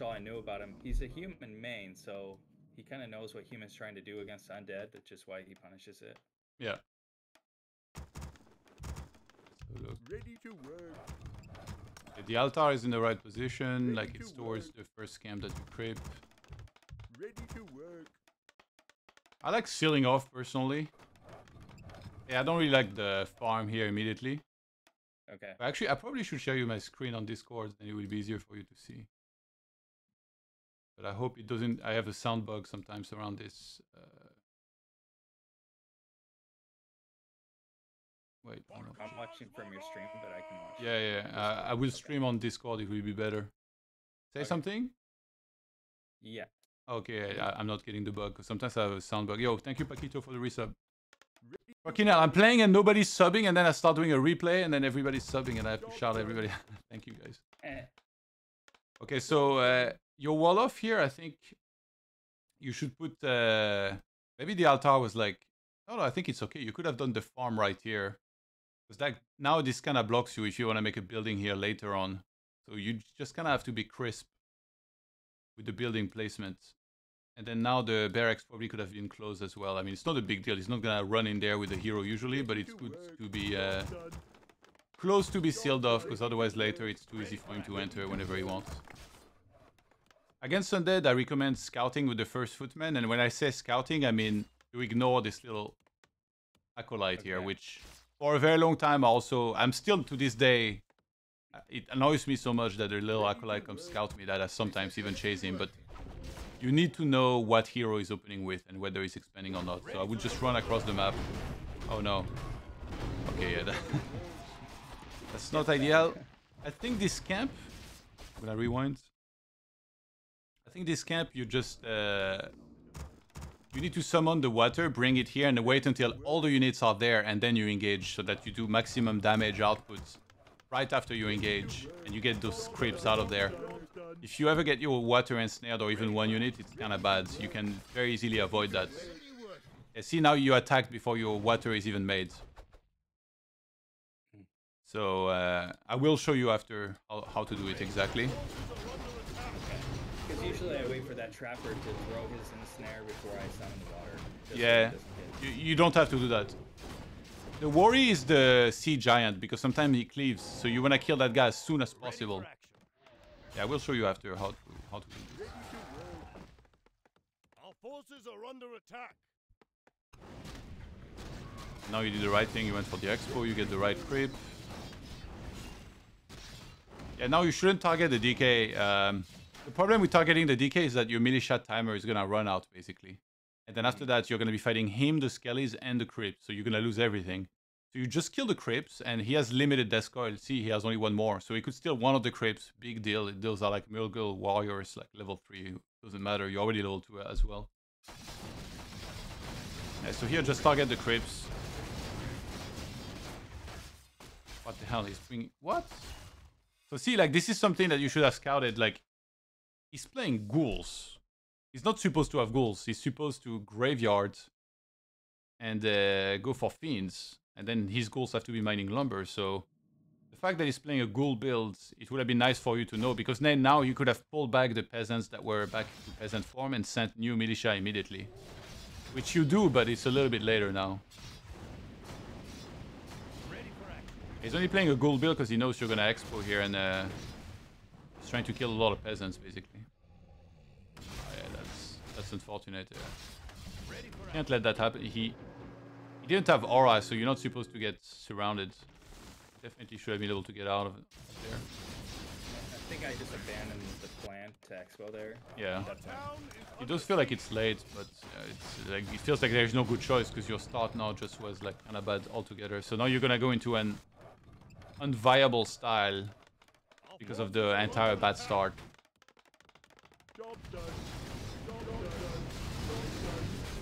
much all I knew about him. He's a human main, so he kind of knows what humans trying to do against undead. That's just why he punishes it. Yeah. So. Ready to work. The altar is in the right position, like it's towards the first camp that you creep. Ready to work. I like sealing off personally. Yeah, I don't really like the farm here immediately. Okay. But actually, I probably should share you my screen on Discord, then it will be easier for you to see. But I hope it doesn't. I have a sound bug sometimes around this. Uh... Wait. I'm watching from your stream, but I can watch. yeah, yeah. Uh, I will stream on Discord. It will be better. Say Okay. something. Yeah. Okay, I, I'm not getting the bug because sometimes I have a sound bug. Yo, thank you, Paquito, for the resub. Fucking hell, I'm playing and nobody's subbing, and then I start doing a replay, and then everybody's subbing, and I have to shout everybody. thank you, guys. Eh. Okay, so uh, your wall off here, I think you should put. Uh, maybe the altar was like. No, no, I think it's okay. You could have done the farm right here. Because that now this kind of blocks you if you want to make a building here later on. So you just kind of have to be crisp with the building placement. And then now the barracks probably could have been closed as well. I mean, it's not a big deal. He's not gonna run in there with a hero usually, but it's good to be uh, close to be sealed off, because otherwise later it's too easy for him to enter whenever he wants. Against Undead, I recommend scouting with the first footman, and when I say scouting, I mean you ignore this little acolyte here, which for a very long time also, I'm still to this day, uh, it annoys me so much that the little acolyte comes scout me that I sometimes even chase him, but you need to know what hero is opening with and whether he's expanding or not. So I would just run across the map. Oh no. Okay, yeah. that- That's not ideal. I think this camp. Will I rewind? I think this camp you just uh, you need to summon the water, bring it here, and wait until all the units are there, and then you engage, so that you do maximum damage output right after you engage, and you get those creeps out of there. If you ever get your water ensnared or even one unit, it's kind of bad. You can very easily avoid that. Yeah, see now you attacked before your water is even made. So uh, I will show you after how, how to do it exactly. Because usually I wait for that trapper to throw his ensnare before I summon the water. just so Yeah, you, you don't have to do that. The worry is the sea giant because sometimes he cleaves, so you want to kill that guy as soon as possible. Yeah, I will show you after how to how to do this. Our forces are under attack. Now you did the right thing. You went for the expo. You get the right creep. Yeah, now you shouldn't target the DK. Um, the problem with targeting the DK is that your militia timer is gonna run out basically, and then after hmm. that you're gonna be fighting him, the skellies, and the creeps. So you're gonna lose everything. So you just kill the creeps, and he has limited death coil. See, he has only one more, so he could steal one of the creeps. Big deal. Those are like Murgle warriors, like level three. Doesn't matter. You're already level two as well. Yeah, so here just target the creeps. What the hell? He's bringing what? So see, like this is something that you should have scouted. Like he's playing ghouls. He's not supposed to have ghouls. He's supposed to graveyard and uh, go for fiends, and then his ghouls have to be mining lumber. So the fact that he's playing a ghoul build, it would have been nice for you to know because then now you could have pulled back the peasants that were back to peasant form and sent new militia immediately, which you do, but it's a little bit later now. He's only playing a ghoul build because he knows you're gonna expo here and uh, trying to kill a lot of peasants basically. Oh, yeah, that's that's unfortunate. Yeah. Can't let that happen. He he didn't have aura, so you're not supposed to get surrounded. Definitely should have been able to get out of it there. I think I just abandoned the plan to expo there. Yeah. That's fine. Town is It does feel like it's late, but uh, it's like it feels like there's no good choice because your start now just was like kind of bad altogether. So now you're gonna go into an unviable style because of the entire bad start. job done. Job done.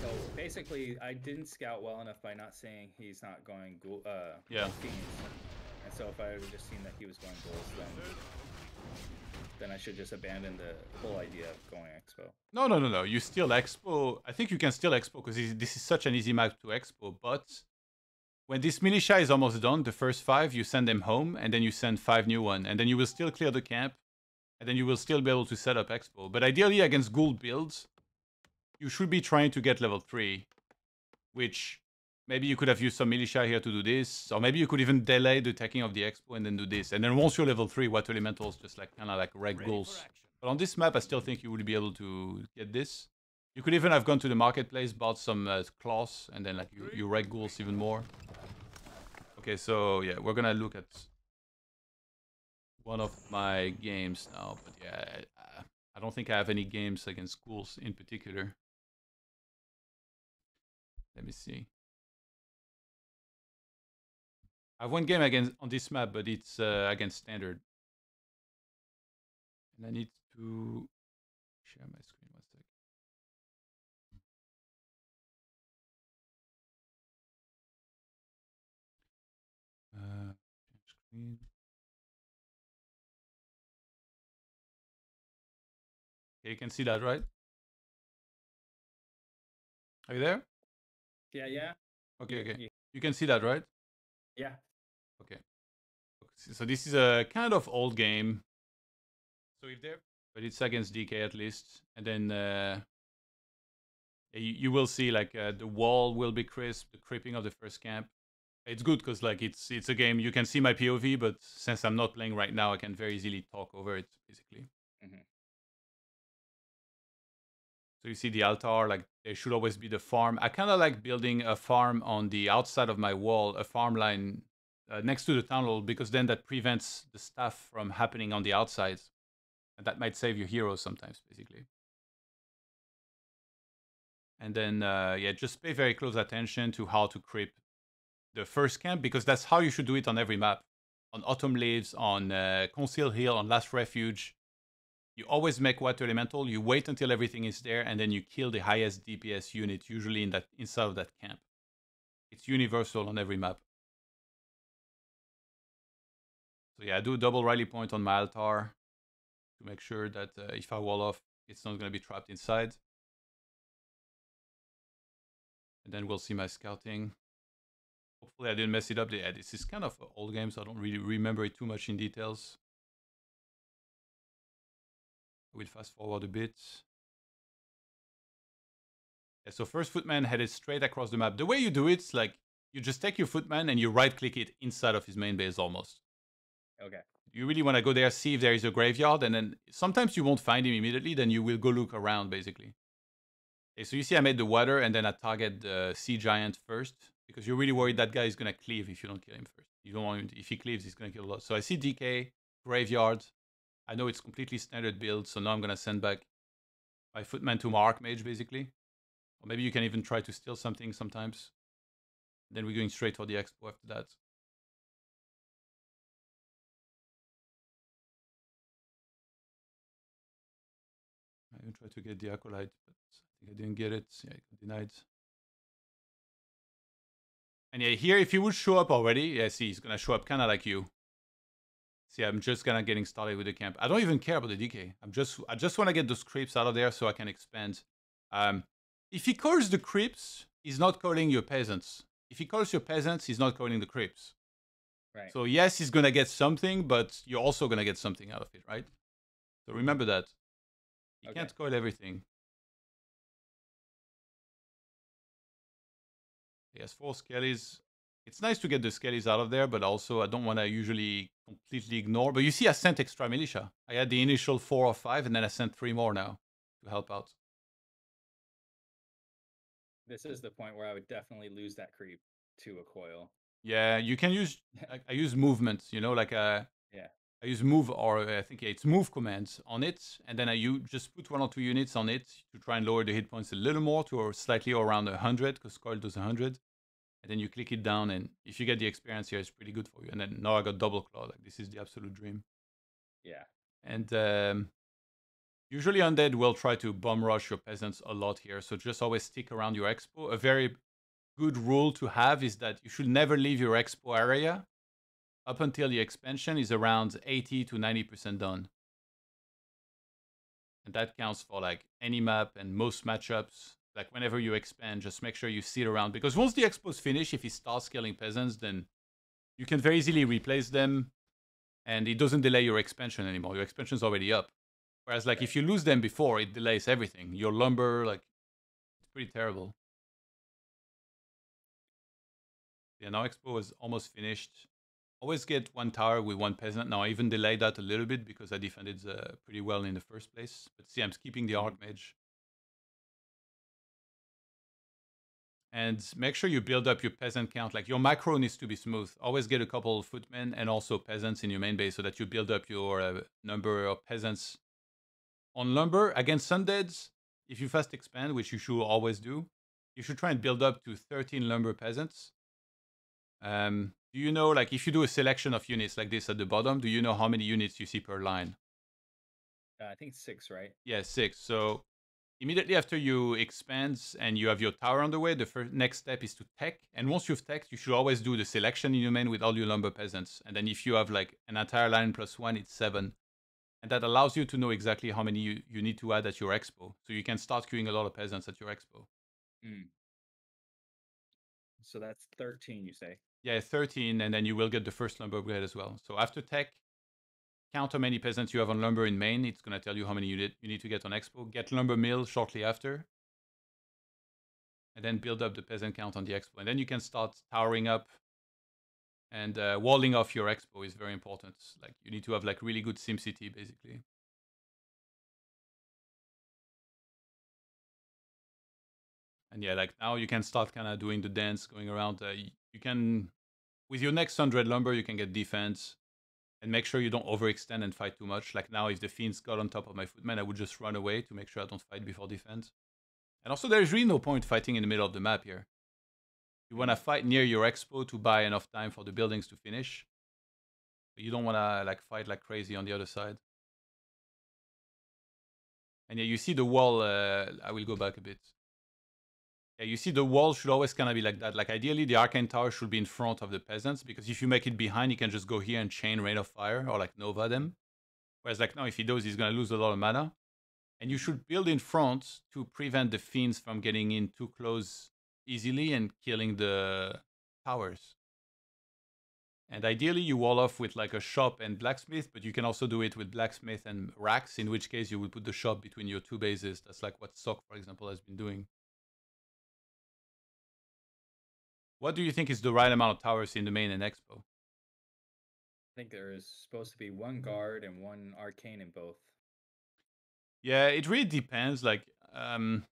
So basically, I didn't scout well enough by not saying he's not going ghoul, uh, Yeah. And so if I would have just seen that he was going ghouls, then then I should just abandon the whole idea of going expo. No, no, no, no. You still expo. I think you can still expo because this is such an easy map to expo. But when this militia is almost done, the first five, you send them home, and then you send five new one, and then you will still clear the camp. and then you will still be able to set up Expo. But ideally, against ghoul builds, you should be trying to get level 3, which maybe you could have used some militia here to do this, or maybe you could even delay the taking of the Expo and then do this. And then once you're level 3, Water Elementals just like kind of like wreck Ready Ghouls. But on this map, I still think you would be able to get this. You could even have gone to the marketplace, bought some uh, claws, and then like you, you wreck ghouls even more. Okay, so yeah, we're gonna look at one of my games now, but yeah, I, I don't think I have any games against ghouls in particular. Let me see. I have one game against on this map, but it's uh, against standard. And I need to share my screen change screen. Okay, you can see that, right? Are you there? Yeah, yeah, Okay, okay. yeah. You can see that, right? yeah. Okay. Okay, So this is a kind of old game. So if there, but it's against DK at least, and then uh, you, you will see like uh, the wall will be crisp, the creeping of the first camp. It's good because like it's it's a game you can see my POV, but since I'm not playing right now, I can very easily talk over it basically. Mhm. So you see the altar, like there should always be the farm. I kind of like building a farm on the outside of my wall, a farm line uh, next to the tunnel, because then that prevents the stuff from happening on the outside. And that might save your heroes sometimes, basically. And then, uh, yeah, just pay very close attention to how to creep the first camp, because that's how you should do it on every map. On Autumn Leaves, on uh, Concealed Hill, on Last Refuge, you always make water elemental. You wait until everything is there, and then you kill the highest DPS unit, usually in that inside of that camp. It's universal on every map. So yeah, I do double rally point on my altar to make sure that uh, if I wall off, it's not going to be trapped inside. And then we'll see my scouting. Hopefully I didn't mess it up. Yeah, this is kind of an old game, so I don't really remember it too much in details. We'll fast forward a bit. Yeah, so first footman headed straight across the map. The way you do it's like you just take your footman and you right click it inside of his main base almost. Okay. You really want to go there, see if there is a graveyard, and then sometimes you won't find him immediately, then you will go look around basically. Okay, so you see I made the water and then I target the sea giant first because you're really worried that guy is going to cleave if you don't kill him first. You don't want him to, if he cleaves, he's going to kill a lot. So I see DK, graveyard. I know it's completely standard build, so now I'm going to send back my footman to my archmage basically. Or maybe you can even try to steal something sometimes. Then we're going straight for the expo after that. I even tried to get the acolyte, but I think I didn't get it. Yeah, I got denied. And yeah, here if he would show up already, yeah, see, he's gonna show up kind of like you. See, I'm just kind of getting started with the camp. I don't even care about the DK. I'm just, I just want to get those creeps out of there so I can expand. Um, if he calls the creeps, he's not calling your peasants. If he calls your peasants, he's not calling the creeps. Right. So yes, he's gonna get something, but you're also gonna get something out of it, right? So remember that. You Okay. can't coil everything. Yes, four skellies. It's nice to get the skellies out of there, but also I don't want to usually completely ignore. But you see, I sent extra militia. I had the initial four or five, and then I sent three more now to help out. this is the point where I would definitely lose that creep to a coil. Yeah, you can use. I, I use movements. You know, like a. Yeah. I use move or uh, I think it's move commands on it, and then I you just put one or two units on it to try and lower the hit points a little more to or slightly around hundred because coil does hundred, and then you click it down, and if you get the experience here, it's pretty good for you. And then now I got double claw. Like this is the absolute dream. Yeah. And um, usually undead will try to bomb rush your peasants a lot here. So just always stick around your expo. A very good rule to have is that you should never leave your expo area up until the expansion is around 80 to 90% done. And that counts for like any map and most matchups. Like whenever you expand, just make sure you sit around because once the expo's finished, if he starts killing peasants, then you can very easily replace them and it doesn't delay your expansion anymore. Your expansion's already up. Whereas like if you lose them before, it delays everything. Your lumber, like it's pretty terrible. Yeah, now Expo is almost finished. Always get one tower with one peasant. Now I even delayed that a little bit because I defended uh, pretty well in the first place. But see, I'm keeping the Archmage. And make sure you build up your peasant count. Like your macro needs to be smooth. Always get a couple of footmen and also peasants in your main base so that you build up your uh, number of peasants. On lumber, against undeads, if you fast expand, which you should always do, you should try and build up to 13 lumber peasants. Um, do you know, like, if you do a selection of units like this at the bottom, do you know how many units you see per line? Uh, I think six, right? Yeah, six. So immediately after you expand and you have your tower on the way, the first next step is to tech. And once you've teched, you should always do the selection in your main with all your lumber peasants. And then if you have like an entire line plus one, it's seven. And that allows you to know exactly how many you, you need to add at your expo. So you can start queuing a lot of peasants at your expo. Mm. So that's 13, you say? Yeah, 13, and then you will get the first lumber upgrade as well. So after tech, count how many peasants you have on lumber in main. It's going to tell you how many you need, you need to get on expo. Get lumber mill shortly after. And then build up the peasant count on the expo. And then you can start towering up. And uh, walling off your expo is very important. Like you need to have like really good SimCity basically. And yeah, like now you can start kind of doing the dance, going around. Uh, you can, with your next 100 lumber, you can get defense and make sure you don't overextend and fight too much. Like now, if the fiends got on top of my footman, I would just run away to make sure I don't fight before defense. And also, there's really no point fighting in the middle of the map here. You want to fight near your expo to buy enough time for the buildings to finish. But you don't want to like fight like crazy on the other side. And yeah, you see the wall. Uh, I will go back a bit. Yeah, you see the wall should always kind of be like that. Like ideally the arcane tower should be in front of the peasants because if you make it behind, you can just go here and chain rain of fire or like nova them. Whereas like now if he does, he's gonna lose a lot of mana. And you should build in front to prevent the fiends from getting in too close easily and killing the towers. And ideally you wall off with like a shop and blacksmith, but you can also do it with blacksmith and racks, in which case you would put the shop between your two bases. That's like what Sok, for example, has been doing. What do you think is the right amount of towers in the main and expo? I think there is supposed to be one guard and one arcane in both. Yeah, it really depends. Like, um,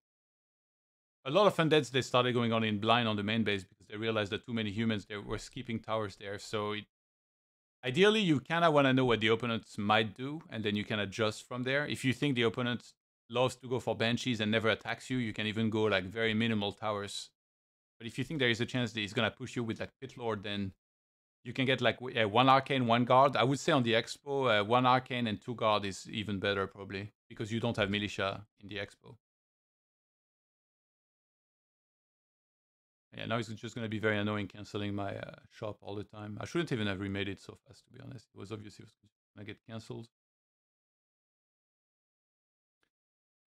a lot of undeads they started going on in blind on the main base because they realized that too many humans they were skipping towers there. So, it, ideally, you kind of want to know what the opponents might do, and then you can adjust from there. If you think the opponent loves to go for banshees and never attacks you, you can even go like very minimal towers but if you think there is a chance that he's gonna push you with like Pit Lord, then you can get like uh, one arcane, one guard. I would say on the expo, uh, one arcane and two guard is even better probably because you don't have militia in the expo. Yeah, now it's just gonna be very annoying canceling my uh, shop all the time. I shouldn't even have remade it so fast to be honest. It was obvious it was gonna get cancelled.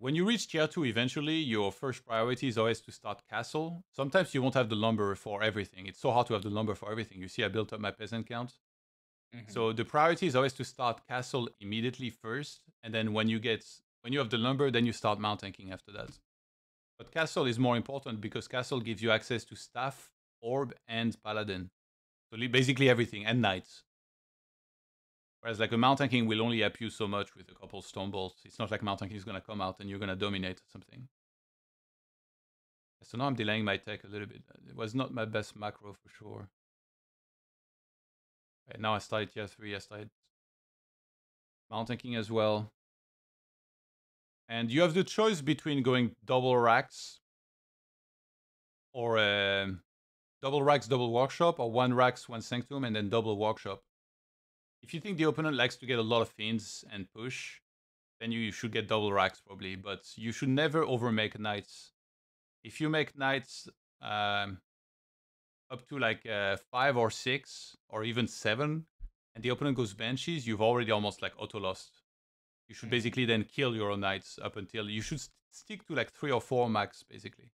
When you reach tier 2 eventually, your first priority is always to start castle. Sometimes you won't have the lumber for everything. It's so hard to have the lumber for everything. You see I built up my peasant count. Mm -hmm. So the priority is always to start castle immediately first. And then when you get when you have the lumber, then you start Mountain King after that. But castle is more important because castle gives you access to staff, orb, and paladin. So basically everything, and knights. Whereas like a Mountain King will only help you so much with a couple storm bolts. It's not like Mountain King is going to come out and you're going to dominate something. So now I'm delaying my tech a little bit. It was not my best macro for sure. Now I started tier 3, I started Mountain King as well. And you have the choice between going double racks or uh, double racks, double workshop, or one racks, one sanctum, and then double workshop. If you think the opponent likes to get a lot of fiends and push, then you should get double racks probably, but you should never overmake knights. If you make knights um, up to like uh, five or six or even seven, and the opponent goes banshees, you've already almost like auto lost. You should mm. basically then kill your own knights up until you should st stick to like three or four max basically,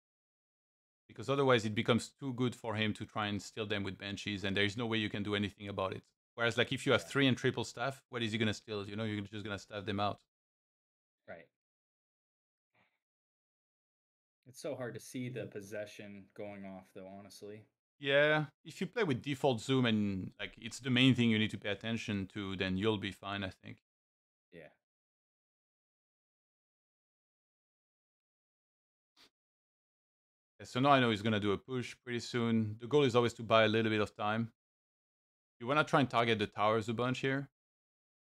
because otherwise it becomes too good for him to try and steal them with banshees, and there is no way you can do anything about it. Whereas like if you have three and triple staff, what is he gonna steal? You know, you're just gonna staff them out. Right. It's so hard to see the possession going off, though. Honestly. Yeah, if you play with default zoom and like it's the main thing you need to pay attention to, then you'll be fine, I think. Yeah. Yeah, so now I know he's gonna do a push pretty soon. The goal is always to buy a little bit of time. You wanna try and target the towers a bunch here.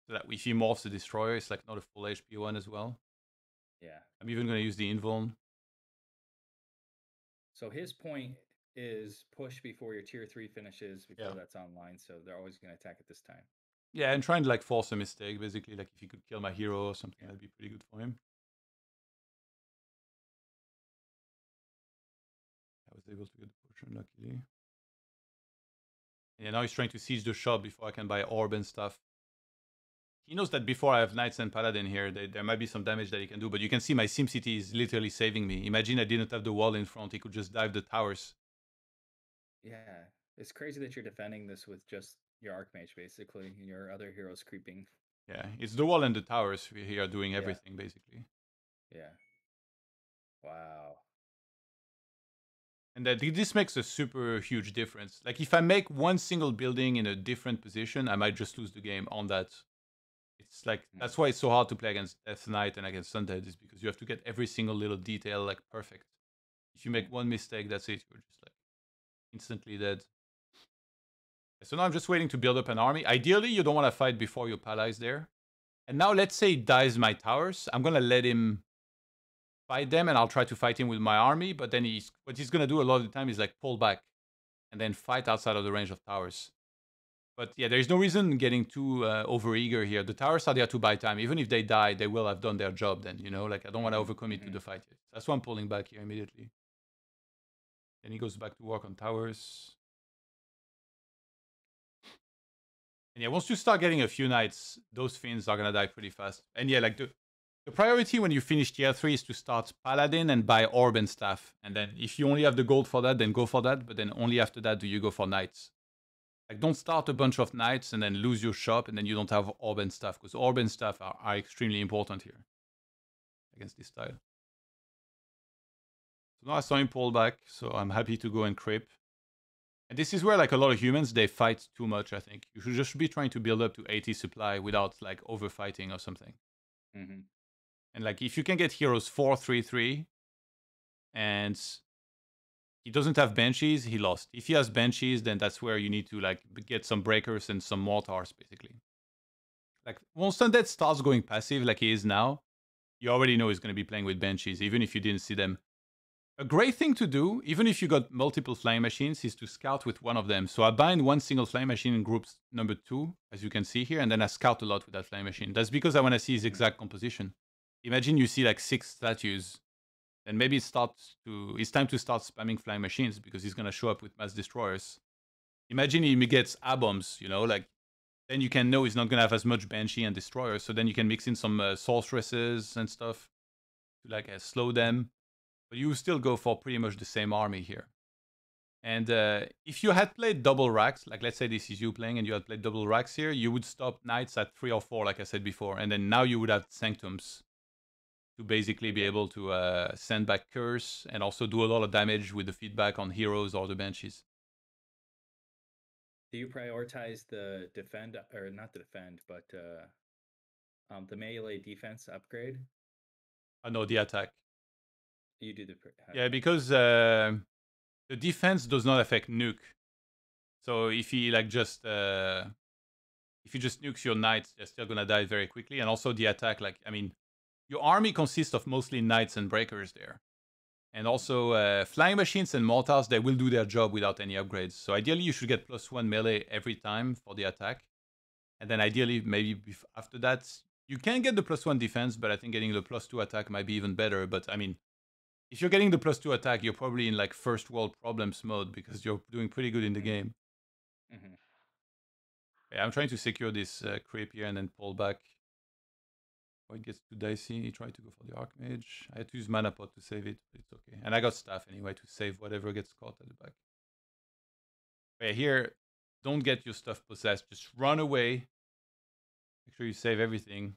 So that if he morphs the destroyer, it's like not a full HP one as well. Yeah. I'm even gonna use the invuln. So his point is push before your tier three finishes before Yeah. that's online. So they're always going to attack at this time. Yeah, and trying to like force a mistake, basically. Like if he could kill my hero or something, Yeah. that'd be pretty good for him. I was able to get the push unluckily. Yeah, now he's trying to siege the shop before I can buy orb and stuff. He knows that before I have Knights and Paladin here, there, there might be some damage that he can do, but you can see my SimCity is literally saving me. Imagine I didn't have the wall in front, he could just dive the towers. Yeah. It's crazy that you're defending this with just your Archmage, basically, and your other heroes creeping. Yeah, it's the wall and the towers we- here are doing Yeah. everything, basically. Yeah. Wow. And that this makes a super huge difference. Like if I make one single building in a different position, I might just lose the game on that. It's like Mm. that's why it's so hard to play against Death Knight and against Sundead is because you have to get every single little detail like perfect. If you make one mistake, that's it. You're just like instantly dead. So now I'm just waiting to build up an army. Ideally, you don't want to fight before your pala is there. And now let's say he dies my towers. I'm gonna let him fight them and I'll try to fight him with my army, but then he's what he's gonna do a lot of the time is like pull back and then fight outside of the range of towers. But yeah, there's no reason getting too uh, overeager here. The towers are there to buy time. Even if they die, they will have done their job then, you know? Like I don't want to overcommit to Mhm. the fight yet. That's why I'm pulling back here immediately. Then he goes back to work on towers. And yeah, once you start getting a few knights, those fiends are gonna die pretty fast. And yeah, like the the priority when you finish tier 3 is to start Paladin and buy Orb and Staff. And then if you only have the gold for that, then go for that. But then only after that do you go for Knights. Like don't start a bunch of Knights and then lose your shop and then you don't have Orb and Staff. Because Orb and Staff are, are extremely important here against this style. So now I saw him pull back, so I'm happy to go and creep. And this is where like a lot of humans, they fight too much, I think. You should just be trying to build up to 80 supply without like overfighting or something. hmm And like if you can get heroes four three three, and he doesn't have banshees, he lost. If he has banshees, then that's where you need to like get some breakers and some mortars, basically. Like once Undead starts going passive, like he is now, you already know he's going to be playing with banshees, even if you didn't see them. A great thing to do, even if you got multiple flying machines, is to scout with one of them. So I bind one single flying machine in groups number two, as you can see here, and then I scout a lot with that flying machine. That's because I want to see his hmm. exact composition imagine you see like six statues then maybe it starts to it's time to start spamming flying machines because he's going to show up with mass destroyers. Imagine he gets aboms you know like then you can know he's not going to have as much banshee and destroyer so then you can mix in some uh, sorceresses and stuff to like uh, slow them. But you still go for pretty much the same army here. And uh, if you had played double racks, like let's say this is you playing and you had played double racks here, you would stop knights at three or four, like I said before, and then now you would have sanctums to basically be able to uh, send back curse and also do a lot of damage with the feedback on heroes or the banshees. Do you prioritize the defend or not the defend, but uh, um, the melee defense upgrade? I know the attack. You do the Yeah, because uh, the defense does not affect nuke. So if he like just uh, if he just nukes your knights, they're still gonna die very quickly. And also the attack, like I mean, your army consists of mostly knights and breakers there. And also uh, flying machines and mortars, they will do their job without any upgrades. So ideally, you should get plus one melee every time for the attack. And then ideally, maybe after that, you can get the plus one defense, but I think getting the plus two attack might be even better. But I mean, if you're getting the plus two attack, you're probably in like first world problems mode because you're doing pretty good in the game. Mhm. Yeah, I'm trying to secure this uh, creep here and then pull back. Before it gets too dicey, he tried to go for the Archmage. I had to use mana pot to save it, but it's okay. And I got staff anyway to save whatever gets caught at the back. Yeah, here, don't get your stuff possessed. Just run away. Make sure you save everything.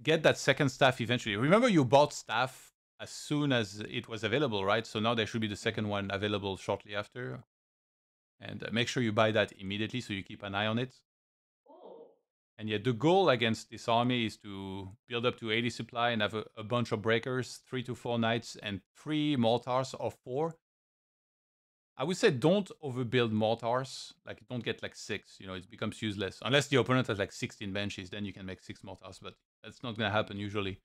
Get that second staff eventually. Remember, you bought staff as soon as it was available, right? So now there should be the second one available shortly after. And uh, make sure you buy that immediately so you keep an eye on it. And yet the goal against this army is to build up to 80 supply and have a, a bunch of breakers, three to four knights, and three mortars or four. I would say don't overbuild mortars. Like don't get like six, you know, it becomes useless. Unless the opponent has like 16 banshees, then you can make six mortars, but that's not gonna happen usually.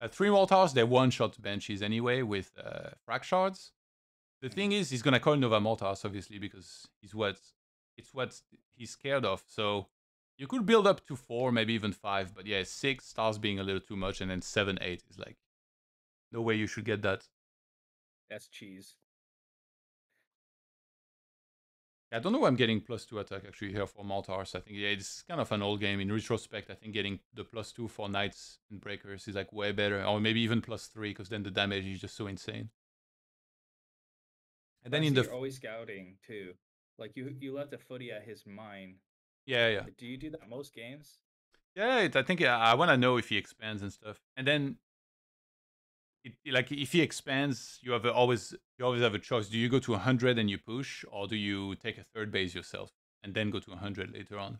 Uh, three mortars, they're one-shot banshees anyway with uh, frag shards. The thing is, he's gonna call Nova mortars obviously because he's what it's what he's scared of. So you could build up to four, maybe even five, but yeah, six stars being a little too much, and then seven, eight is like no way you should get that. That's cheese. I don't know why I'm getting plus two attack actually here for Mortars. I think yeah, it's kind of an old game. In retrospect, I think getting the plus two for Knights and Breakers is like way better. Or maybe even plus three, because then the damage is just so insane. And then Plus, in the you're always scouting too. Like you, you left a footy at his mine. Yeah, yeah. Do you do that most games? Yeah, it, I think I want to know if he expands and stuff. And then, it, like if he expands, you have a, always you always have a choice. Do you go to 100 and you push, or do you take a third base yourself and then go to 100 later on?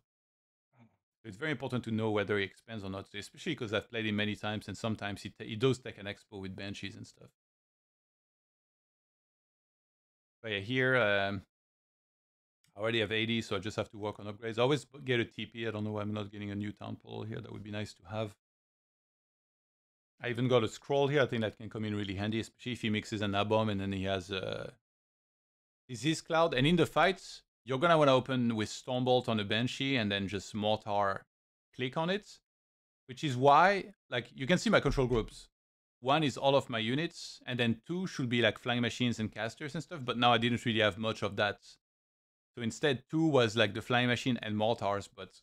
So it's very important to know whether he expands or not, especially because I've played him many times, and sometimes he he does take an expo with banshees and stuff. But yeah, here um, I already have 80, so I just have to work on upgrades. I always get a TP. I don't know why I'm not getting a new town portal here. That would be nice to have. I even got a scroll here. I think that can come in really handy, especially if he mixes an Abom and then he has a Disease Cloud. And in the fights, you're going to want to open with Stormbolt on a Banshee and then just Mortar click on it. Which is why, like, you can see my control groups. One is all of my units, and then two should be like flying machines and casters and stuff. But now I didn't really have much of that. So instead, two was like the flying machine and mortars. But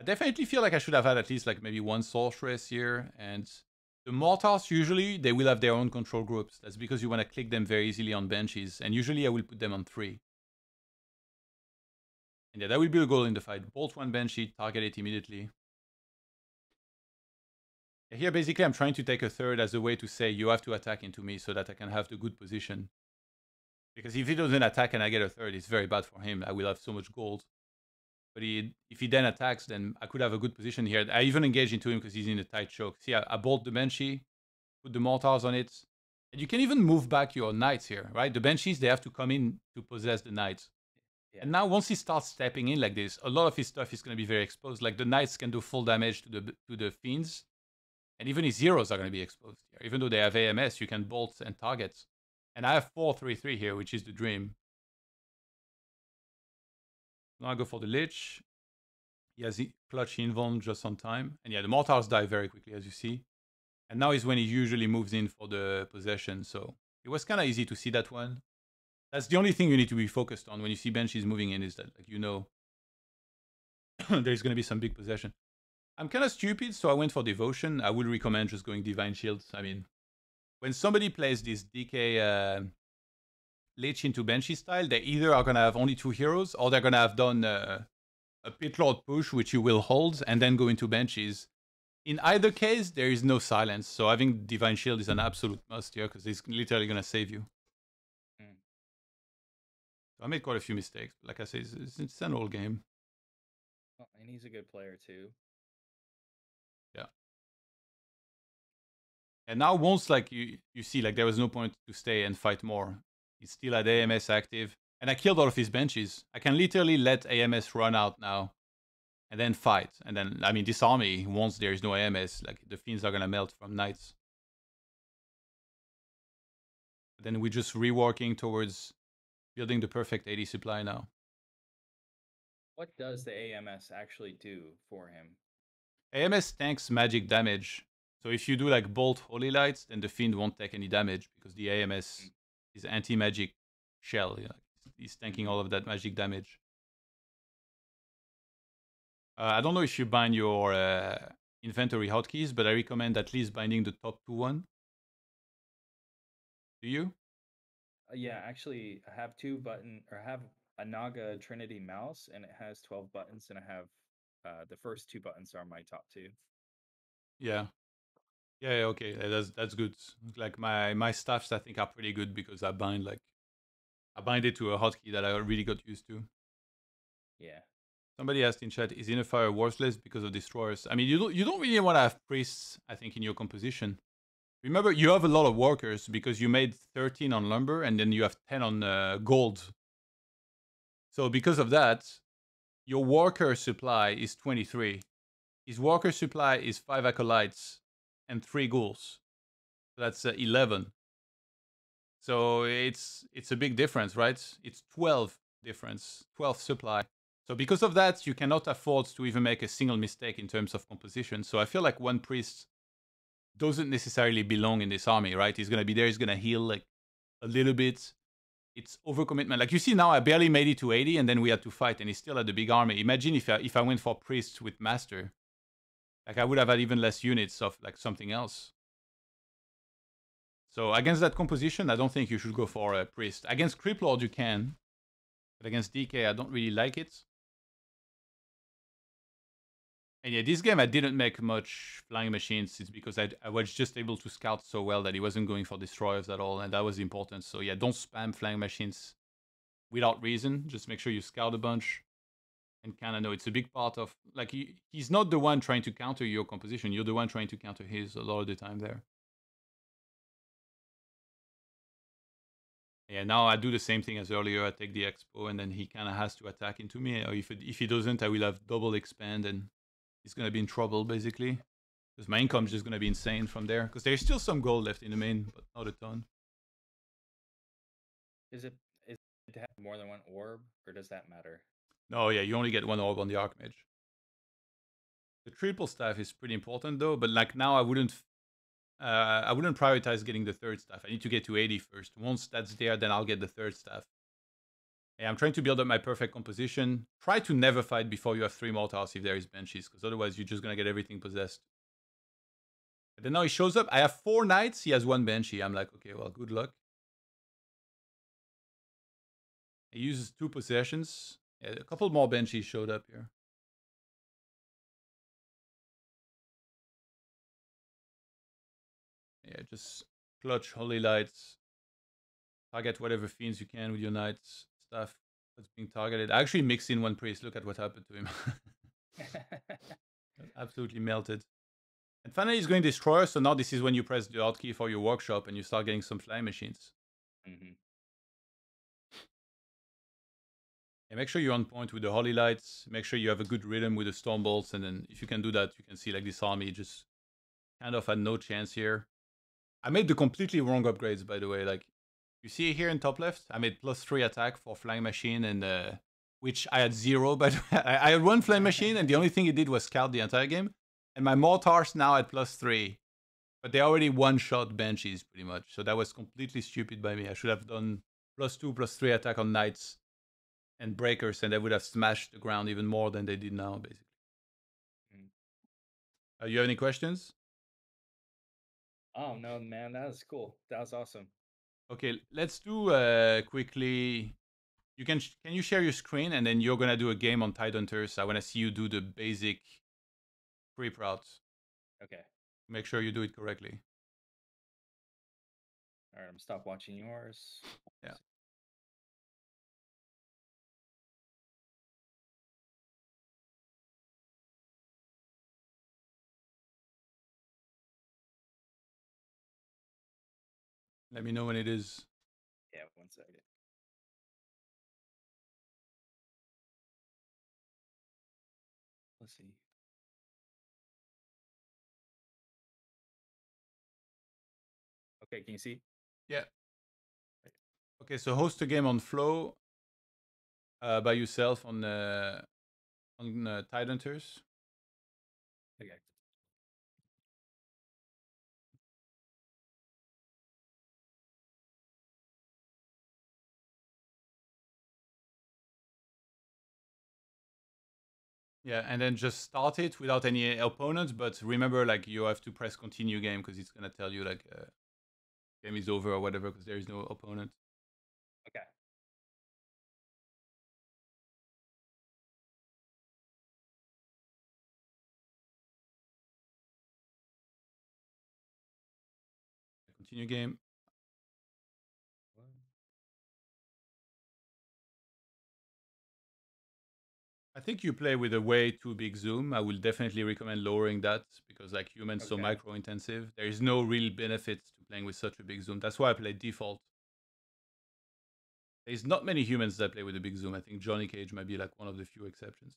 I definitely feel like I should have had at least like maybe one sorceress here. And the mortars usually they will have their own control groups. That's because you want to click them very easily on banshees. And usually I will put them on three. And yeah, that will be a goal in the fight. Bolt one banshee, target it immediately. Here, basically, I'm trying to take a third as a way to say you have to attack into me so that I can have the good position. Because if he doesn't attack and I get a third, it's very bad for him. I will have so much gold. But he, if he then attacks, then I could have a good position here. I even engage into him because he's in a tight choke. See, I, I bolt the Banshee, put the mortars on it. And you can even move back your knights here, right? The Banshees, they have to come in to possess the knights. Yeah. And now once he starts stepping in like this, a lot of his stuff is going to be very exposed. Like the knights can do full damage to the to the fiends, and even his heroes are going to be exposed here. Even though they have AMS, you can bolt and target. And I have four three three here, which is the dream. Now I go for the Lich. He has the clutch invuln just on time. And yeah, the mortars die very quickly, as you see. And now is when he usually moves in for the possession. So it was kind of easy to see that one. That's the only thing you need to be focused on when you see Banshees moving in is that like you know there's going to be some big possession. I'm kind of stupid, so I went for Devotion. I would recommend just going Divine Shields. I mean, when somebody plays this DK uh, Lich into Banshee style, they either are going to have only two heroes or they're going to have done uh, a Pit Lord push, which you will hold, and then go into Banshees. In either case, there is no silence, so having Divine Shield is an absolute must here because it's literally going to save you. Mm. So I made quite a few mistakes, but like I said, it's, it's, an old game. Oh, and he's a good player too. And now once like you you see like there was no point to stay and fight more. He's still had AMS active. And I killed all of his banshees. I can literally let AMS run out now. And then fight. And then I mean this army, once there is no AMS, like the fiends are gonna melt from knights. Then we're just reworking towards building the perfect AD supply now. What does the AMS actually do for him? AMS tanks magic damage. So if you do like bolt holy lights, then the fiend won't take any damage because the AMS Mm. is anti-magic shell. You know, he's tanking all of that magic damage. Uh, I don't know if you bind your uh, inventory hotkeys, but I recommend at least binding the top two one. Do you? Uh, yeah, actually, I have two button or I have a Naga Trinity mouse, and it has twelve buttons, and I have uh, the first two buttons are my top two. Yeah. Yeah, okay. That's that's good. Like my my staffs I think are pretty good because I bind like I bind it to a hotkey that I really got used to. Yeah. Somebody asked in chat, is Innerfire worthless because of destroyers? I mean, you don't you don't really want to have priests, I think, in your composition. Remember, you have a lot of workers because you made 13 on lumber and then you have 10 on uh, gold. So because of that, your worker supply is 23. His worker supply is 5 acolytes and 3 ghouls. That's uh, 11. So it's it's a big difference, right? It's 12 difference, 12 supply. So because of that, you cannot afford to even make a single mistake in terms of composition. So I feel like one priest doesn't necessarily belong in this army, right? He's gonna be there, he's gonna heal like a little bit. It's overcommitment. Like you see now, I barely made it to 80, and then we had to fight, and he still had a big army. Imagine if I, if I went for priest with master, like I would have had even less units of like something else. So against that composition, I don't think you should go for a priest. Against Crypt Lord, you can, but against DK, I don't really like it. And yeah, this game I didn't make much flying machines. It's because I, I was just able to scout so well that he wasn't going for destroyers at all, and that was important. So yeah, don't spam flying machines without reason. Just make sure you scout a bunch, and kind of know it's a big part of like he, he's not the one trying to counter your composition. You're the one trying to counter his a lot of the time there. Yeah, now I do the same thing as earlier. I take the expo, and then he kind of has to attack into me. Or if it, if he doesn't, I will have double expand, and he's gonna be in trouble basically. Because my income is just gonna be insane from there. Because there's still some gold left in the main, but not a ton. Is it is it to have more than one orb, or does that matter? No, yeah, you only get one orb on the Archmage. The triple staff is pretty important though, but like now I wouldn't uh, I wouldn't prioritize getting the third staff. I need to get to 80 first. Once that's there, then I'll get the third staff. Yeah, I'm trying to build up my perfect composition. Try to never fight before you have three mortars if there is banshees, because otherwise you're just gonna get everything possessed. And then now he shows up. I have four knights. He has one banshee. I'm like, okay, well, good luck. He uses two possessions. Yeah, a couple more banshees showed up here. Yeah, just clutch holy lights. Target whatever fiends you can with your knights stuff that's being targeted. I actually mixed in one priest. Look at what happened to him. Absolutely melted. And finally, he's going destroyer. So now this is when you press the alt key for your workshop and you start getting some flying machines. hmm Make sure you're on point with the holy lights. Make sure you have a good rhythm with the storm bolts, and then if you can do that, you can see like this army just kind of had no chance here. I made the completely wrong upgrades, by the way. Like you see here in top left, I made plus three attack for flying machine, and uh, which I had zero. But I, had one flying machine, and the only thing it did was scout the entire game. And my mortars now at plus three, but they already one shot banshees pretty much. So that was completely stupid by me. I should have done plus two, plus three attack on knights and breakers, and they would have smashed the ground even more than they did now, basically. Mm. Uh, you have any questions? Oh no, man, that was cool. That was awesome. Okay, let's do uh, quickly. You can sh- can you share your screen, and then you're gonna do a game on Tidehunters. I wanna see you do the basic creep routes. Okay. Make sure you do it correctly. All right, I'm stop watching yours. Yeah. Let me know when it is. Yeah, one second. Let's see. Okay, can you see? Yeah. Okay, so host a game on Flow uh, by yourself on uh, on uh, Tidehunters. Okay. Yeah, and then just start it without any opponents. But remember, like you have to press continue game because it's gonna tell you like uh, game is over or whatever because there is no opponent. Okay. Continue game. I think you play with a way too big zoom. I will definitely recommend lowering that because like humans so micro intensive. There is no real benefits to playing with such a big zoom. That's why I play default. There's not many humans that play with a big zoom. I think Johnny Cage might be like one of the few exceptions.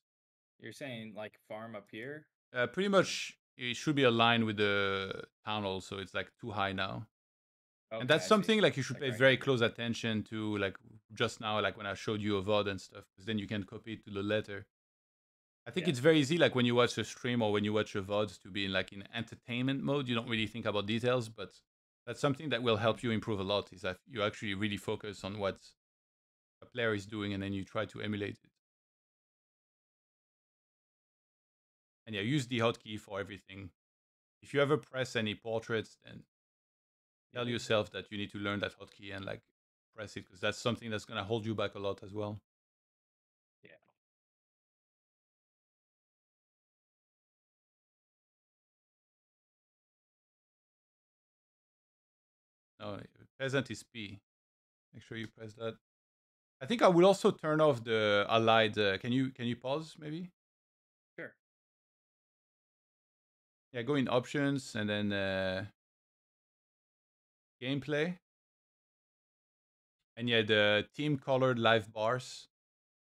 You're saying like farm up here? Uh, pretty much it should be aligned with the town hall, so it's like too high now. Okay, and that's something like you should Like pay right very close attention to like just now like when i showed you a vod and stuff because then you can copy it to the letter. I think Yeah. it's very easy like when you watch a stream or when you watch a vod to be in like in entertainment mode. You don't really think about details but that's something that will help you improve a lot is that you actually really focus on what a player is doing and then you try to emulate it. And yeah use the hotkey for everything. If you ever press any portraits then tell yourself that you need to learn that hotkey and like press it because that's something that's going to hold you back a lot as well. Yeah. No, peasant is P. Make sure you press that. I think I will also turn off the allied. Uh, can you can you pause maybe? Sure. Yeah, go in options and then uh, gameplay. And yeah, the team colored life bars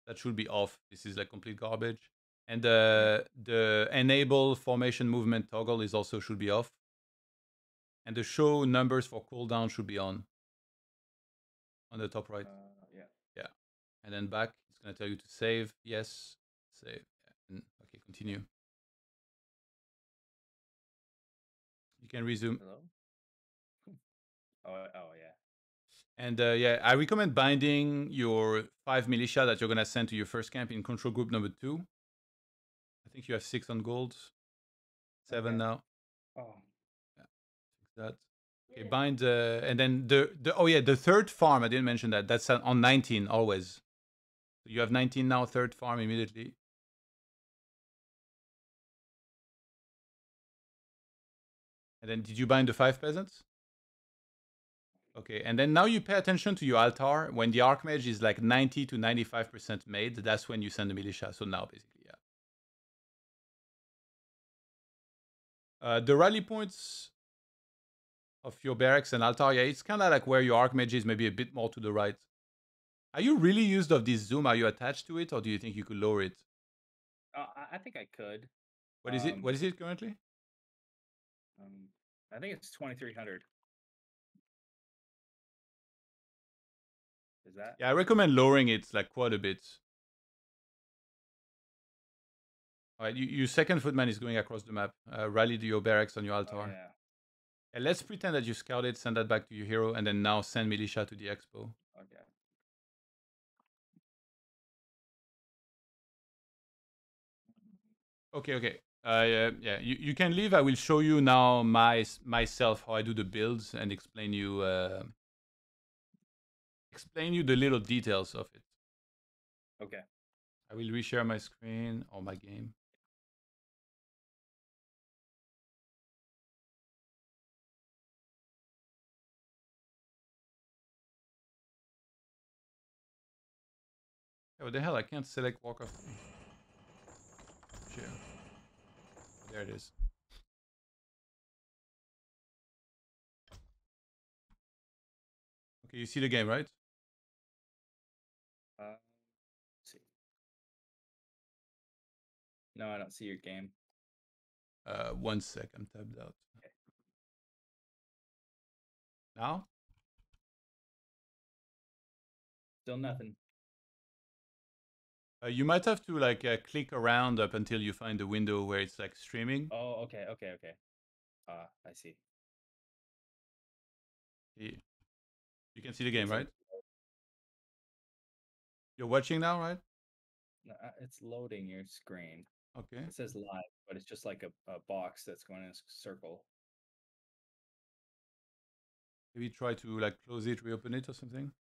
that should be off. This is like complete garbage. And the the enable formation movement toggle is also should be off. And the show numbers for cooldown should be on. On the top right. Uh, yeah. And then back, it's gonna tell you to save. Yes, save. And, okay, continue. You can resume. Hello. Oh, oh yeah. And uh, yeah, I recommend binding your five militia that you're gonna send to your first camp in control group number two. I think you have six on gold, seven Okay. now. Oh. Fix that. Okay, bind uh, and then the, the oh yeah, the third farm I didn't mention that. That's on 19 always. So you have 19 now, third farm immediately. And then did you bind the five peasants? Okay, and then now you pay attention to your altar. When the Archmage is like 90 to 95% made, that's when you send the Militia. So now, basically, yeah. Uh, the rally points of your barracks and altar, yeah, it's kind of like where your Archmage is, maybe a bit more to the right. Are you really used of this zoom? Are you attached to it, or do you think you could lower it? Uh, I think I could. What is um, it? What is it currently? Um, I think it's 2300. That? Yeah, I recommend lowering it like quite a bit. All right, you, your second footman is going across the map. Uh, rally to your barracks on your Oh, altar. yeah. And let's pretend that you scouted, send that back to your hero, and then now send militia to the expo. Okay. Okay, okay. Uh, yeah, yeah. You, you can leave. I will show you now my myself how I do the builds and explain you uh, explain you the little details of it. Okay. I will reshare my screen or my game. Yeah, what the hell? I can't select Warcraft. Share. There it is. Okay, you see the game, right? No, I don't see your game. Uh, one sec, I'm tabbed out. Now? Still nothing. Uh, you might have to like uh, click around up until you find the window where it's like streaming. Oh, okay, okay, okay. Ah, I see. Y- You can see the game, right? You're watching now, right? No, uh, It's loading your screen. Okay. It says live, but it's just like a, a box that's going in a circle. Maybe try to like close it, reopen it or something.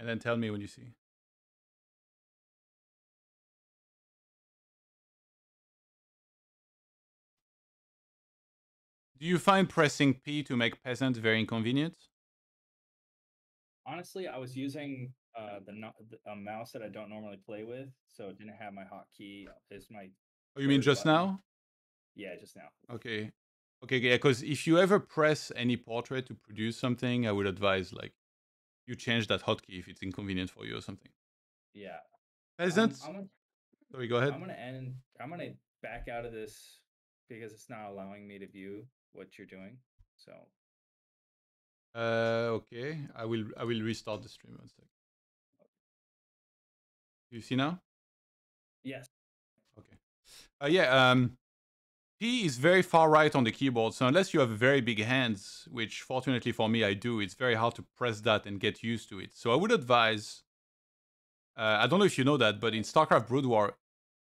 And then tell me when you see. Do you find pressing P to make peasant very inconvenient? Honestly, I was using uh, the, no- the a mouse that I don't normally play with, so it didn't have my hotkey. Is my Oh, you mean just button. now? yeah, just now. Okay. Okay, yeah, because if you ever press any portrait to produce something, I would advise like you change that hotkey if it's inconvenient for you or something. Yeah. Um, Peasants? I'm, gonna, Sorry, go ahead. I'm gonna end. I'm gonna back out of this because it's not allowing me to view what you're doing. So Uh, okay, I will I will restart the stream one sec. You see now? yes, Okay. Uh, yeah. Um, P is very far right on the keyboard, so unless you have very big hands, which fortunately for me I do, it's very hard to press that and get used to it. So I would advise. Uh, I don't know if you know that, but in StarCraft Brood War,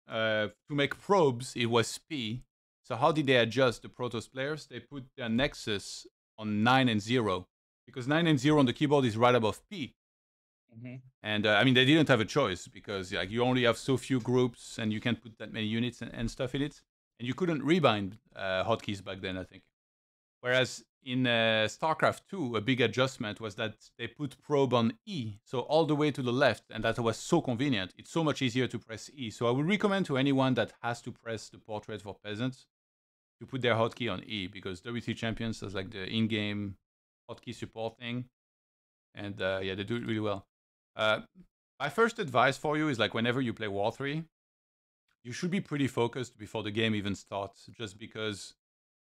uh, to make probes, it was P. So how did they adjust the Protoss players? They put their Nexus on nine and zero because nine and zero on the keyboard is right above P. hmm And uh, I mean, they didn't have a choice because like you only have so few groups and you can't put that many units and, and stuff in it. And you couldn't rebind uh, hotkeys back then, I think. Whereas in uh, StarCraft 2, a big adjustment was that they put probe on E, so all the way to the left, and that was so convenient. It's so much easier to press E. So I would recommend to anyone that has to press the portrait for peasants to put their hotkey on E because W3Champions has like the in-game hotkey support thing, and uh, yeah, they do it really well. Uh, my first advice for you is like whenever you play War 3, you should be pretty focused before the game even starts, just because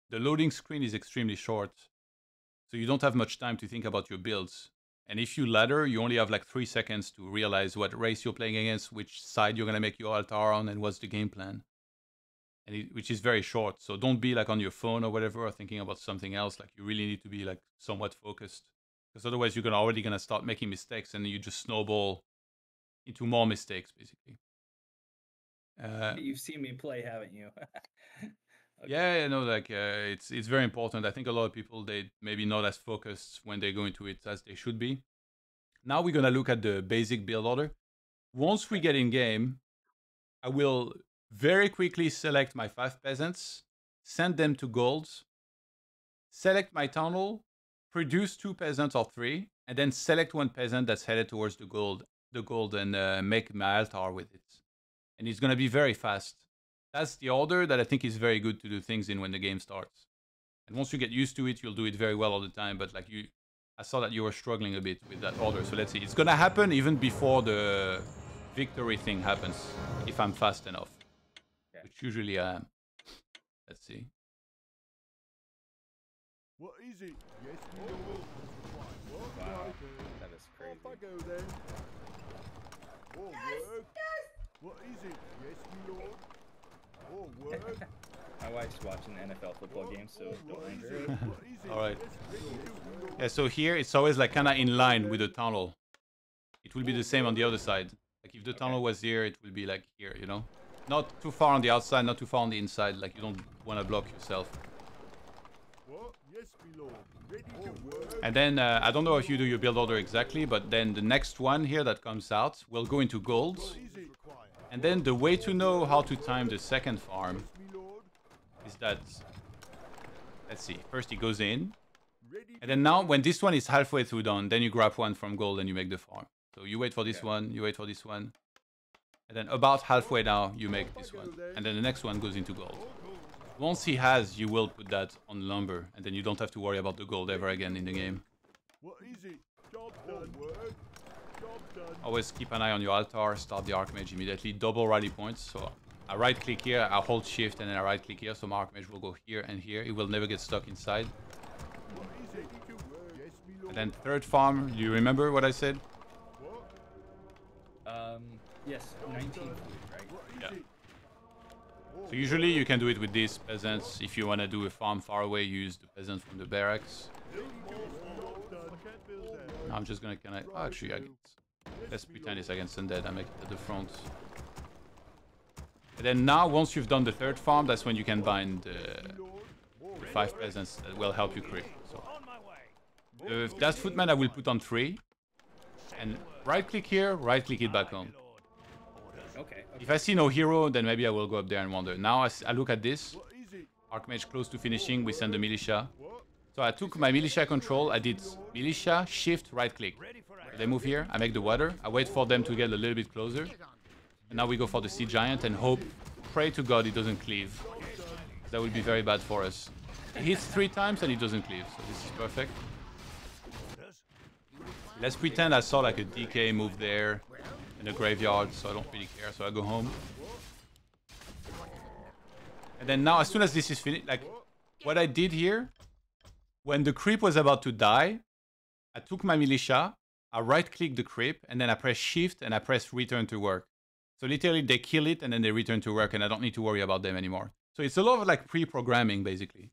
the loading screen is extremely short. So you don't have much time to think about your builds. And if you ladder, you only have like three seconds to realize what race you're playing against, which side you're gonna make your altar on, and what's the game plan. And it, which is very short. So don't be like on your phone or whatever, or thinking about something else. Like you really need to be like somewhat focused because otherwise you're gonna already gonna start making mistakes and you just snowball into more mistakes basically. Uh, you've seen me play, haven't you? Okay. yeah you know like uh, it's it's very important. I think a lot of people they maybe not as focused when they go into it as they should be. Now we're gonna look at the basic build order. Once we get in game i will very quickly select my five peasants send them to golds select my town hall produce two peasants or three, and then select one peasant that's headed towards the gold, the gold, and uh, make my altar with it. And it's gonna be very fast. That's the order that I think is very good to do things in when the game starts. And once you get used to it, you'll do it very well all the time. But like you, I saw that you were struggling a bit with that order. So let's see. It's gonna happen even before the victory thing happens, if I'm fast enough, Okay. which usually I am. Let's see. What is it? Yes, my lord. What Wow, right then. that is Off I go then. All work. What is it? Yes, my lord. All work. My wife's watching the NFL football What- game, so don't what mind her. it? What is it? All right. Yes, ready to my lord. Yeah, so here it's always like kind of in line with the town hall. It will be the same on the other side. Like if the Okay. town hall was here, it will be like here, you know? Not too far on the outside, not too far on the inside. Like you don't want to block yourself. What? Yes, my lord. Ready to work. And then uh, I don't know if you do your build order exactly, but then the next one here that comes out will go into gold. What is it? And then the way to know how to time the second farm Yes, my lord. is that let's see. First he goes in, and then now when this one is halfway through done, then you grab one from gold and you make the farm. So you wait for this Okay. one, you wait for this one, and then about halfway now you make this one, and then the next one goes into gold. Once he has, you will put that on lumber, and then you don't have to worry about the gold ever again in the game. What is it? Job done. Work. Job done. Always keep an eye on your altar, start the Archmage immediately, double rally points. So I right click here, I hold shift and then I right click here, so my Archmage will go here and here. It will never get stuck inside. What is it? Ready. Yes, my lord. And then third farm, do you remember what I said? What? Um, yes, 19 food, right? What is Yeah. it? So usually you can do it with these peasants. If you want to do a farm far away, use the peasant from the barracks. I'm just gonna kind of, oh, actually, I let's pretend it's against undead. I make it at the front. And then now, once you've done the third farm, that's when you can bind uh, the five peasants that will help you creep. So. Uh, that footman I will put on three. And right click here, right click it back on. If I see no hero, then maybe I will go up there and wander. Now I, look at this. Archmage close to finishing, we send the militia. So I took my militia control, I did militia, shift, right click. They move here, I make the water, I wait for them to get a little bit closer. And now we go for the sea giant and hope, pray to god it doesn't cleave. That would be very bad for us. It hits three times and it doesn't cleave, so this is perfect. Let's pretend I saw like a DK move there in the graveyard, so I don't really care, so I go home. And then now, as soon as this is finished, like, what I did here, when the creep was about to die, I took my militia, I right-click the creep, and then I press shift and I press return to work. So literally, they kill it and then they return to work, and I don't need to worry about them anymore. So it's a lot of like pre-programming, basically.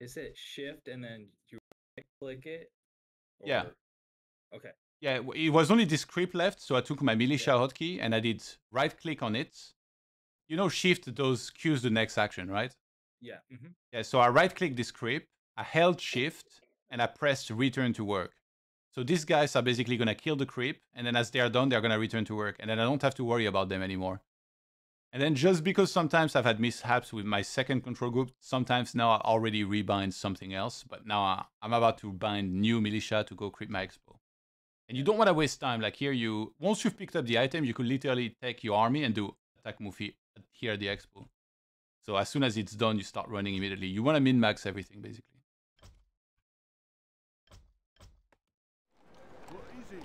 Is it shift and then you right click it? Yeah. Okay. Yeah, it was only this creep left, so I took my militia hotkey and I did right-click on it. You know, shift those queues the next action, right? Yeah. hmm Yeah, so I right clicked this script, I held shift, and I pressed return to work. So these guys are basically gonna kill the creep, and then as they're done, they're gonna return to work, and then I don't have to worry about them anymore. And then just because sometimes I've had mishaps with my second control group, sometimes now I already rebind something else, but now I'm about to bind new militia to go creep my expo. And you don't want to waste time. Like here, you once you've picked up the item, you could literally take your army and do attack move here at the expo. So as soon as it's done, you start running immediately. You want to min-max everything, basically. What is it?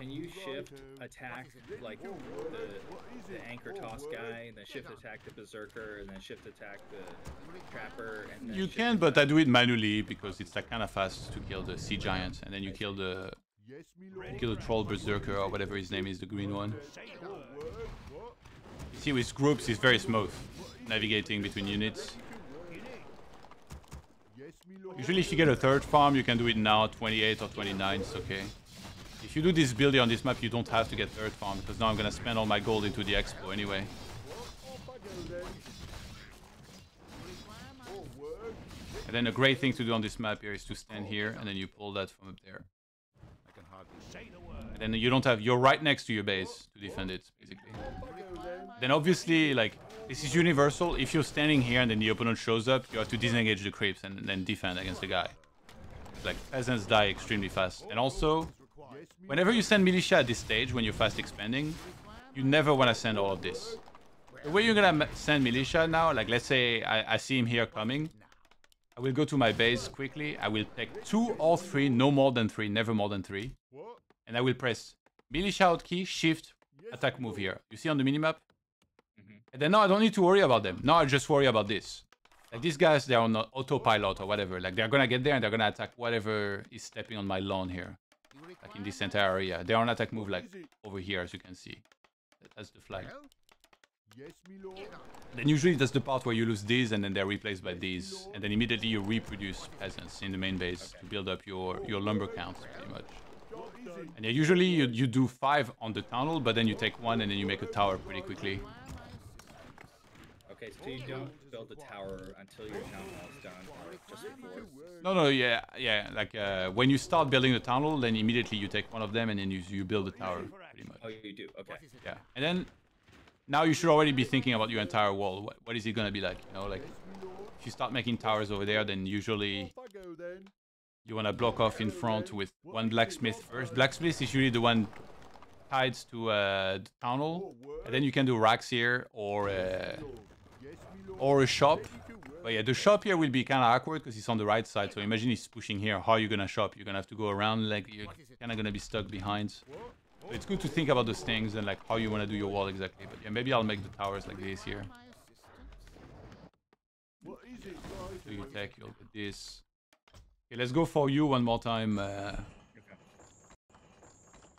Can you shift attack like the the anchor toss guy, and then shift attack the berserker, and then shift attack the trapper, and then You can, but I do it manually because it's like kind of fast to kill the sea giants, and then you kill the Yes, me lord. kill the troll berserker or whatever his name is, the green one. What word? What? You see, with groups, it's very smooth navigating between units. Yes, me lord. Usually, if you get a third farm, you can do it now, 28 or 29, it's okay. If you do this build on this map, you don't have to get third farm because now I'm gonna spend all my gold into the expo anyway. Off I go then. What word? And then a great thing to do on this map here is to stand here and then you pull that from up there. I can hardly say the word. And then you don't have, you're right next to your base to defend it, basically. Then. Obviously, like, this is universal. If you're standing here and then the opponent shows up, you have to disengage the creeps and then defend against the guy. Like, peasants die extremely fast. And also, whenever you send militia at this stage, when you're fast expanding, you never want to send all of this. The way you're gonna send militia now, like let's say I, I see him here coming, I will go to my base quickly. I will take two or three, no more than three, never more than three? And I will press militia key, shift, attack move here. You see on the minimap? Mhm. And then now I don't need to worry about them. Now I just worry about this. Like these guys, they're on autopilot or whatever. Like they're gonna get there and they're gonna attack whatever is stepping on my lawn here. Like in this entire area. They're on attack move like over here as you can see. That's the flag. Yes. Then usually that's the part where you lose these and then they're replaced by these. And then immediately you reproduce peasants in the main base to build up your, your lumber count pretty much. What is? And yeah, usually you, you do five on the town hall, but then you take one and then you make a tower pretty quickly. Okay, so you don't build the tower until your town hall is done, or just before. No, no, yeah, yeah. Like uh, when you start building the town hall, then immediately you take one of them and then you, you build the tower pretty much. Oh, you do. Okay. Yeah. And then now you should already be thinking about your entire wall. What, what is it gonna be like? You know, like Yes, me lord. if you start making towers over there, then usually you want to block off in front with one blacksmith first. Blacksmith is usually the one tied to uh, the town hall, and then you can do racks here or uh, Yes, me lord. or a shop. To. But yeah, the shop here will be kind of awkward because it's on the right side. So imagine he's pushing here. How are you gonna shop? You're gonna have to go around, like you're kind of gonna be stuck behind. So it's good to think about those things and like how you want to do your wall exactly. But yeah, maybe I'll make the towers like this here. What is? So you take, you'll get this. Okay, let's go for you one more time. Uh, Okay.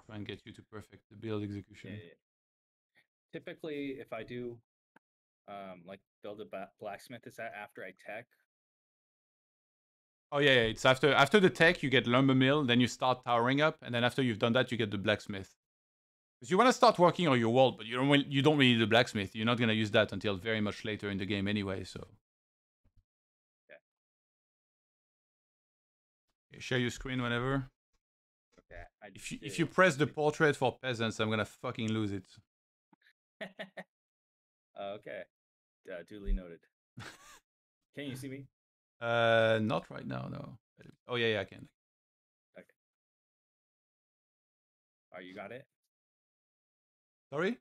try and get you to perfect the build execution. yeah, yeah. Typically, if I do, um, like build a blacksmith, is that after I tech? Oh yeah, yeah, it's after after the tech you get lumber mill, then you start towering up, and then after you've done that you get the blacksmith. Because you want to start working on your wall, but you don't really- you don't really need the blacksmith. You're not gonna use that until very much later in the game anyway. So. Share your screen whenever. Okay. I If you if you press the portrait for peasants, I'm gonna fucking lose it. okay. Uh, duly noted. Can you see me? Uh, not right now, no. Oh yeah, yeah, I can. Okay. Oh, you got it. Sorry.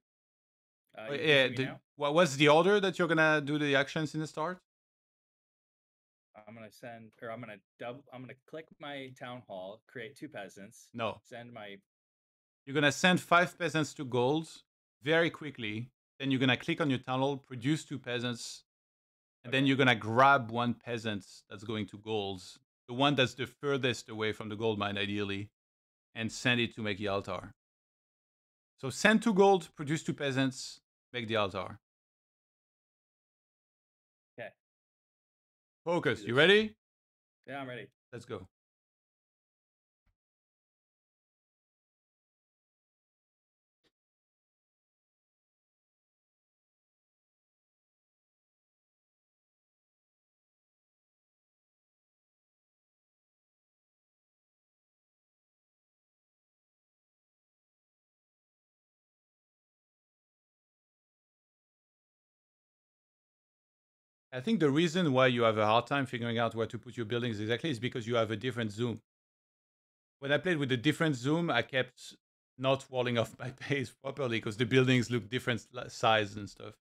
Uh, Oh, yeah. the- what what's the order that you're gonna do the actions in the start? I'm gonna send, or I'm gonna double. I'm gonna click my town hall, create two peasants, No, send my. you're gonna send five peasants to gold very quickly. Then you're gonna click on your town hall, produce two peasants, and then you're gonna grab one peasant that's going to golds, the one that's the furthest away from the gold mine, ideally, and send it to make the altar. So send two gold, produce two peasants, make the altar. Focus. You ready? Yeah, I'm ready. Let's go. I think the reason why you have a hard time figuring out where to put your buildings exactly is because you have a different zoom. When I played with a different zoom, I kept not walling off my base properly because the buildings look different size and stuff.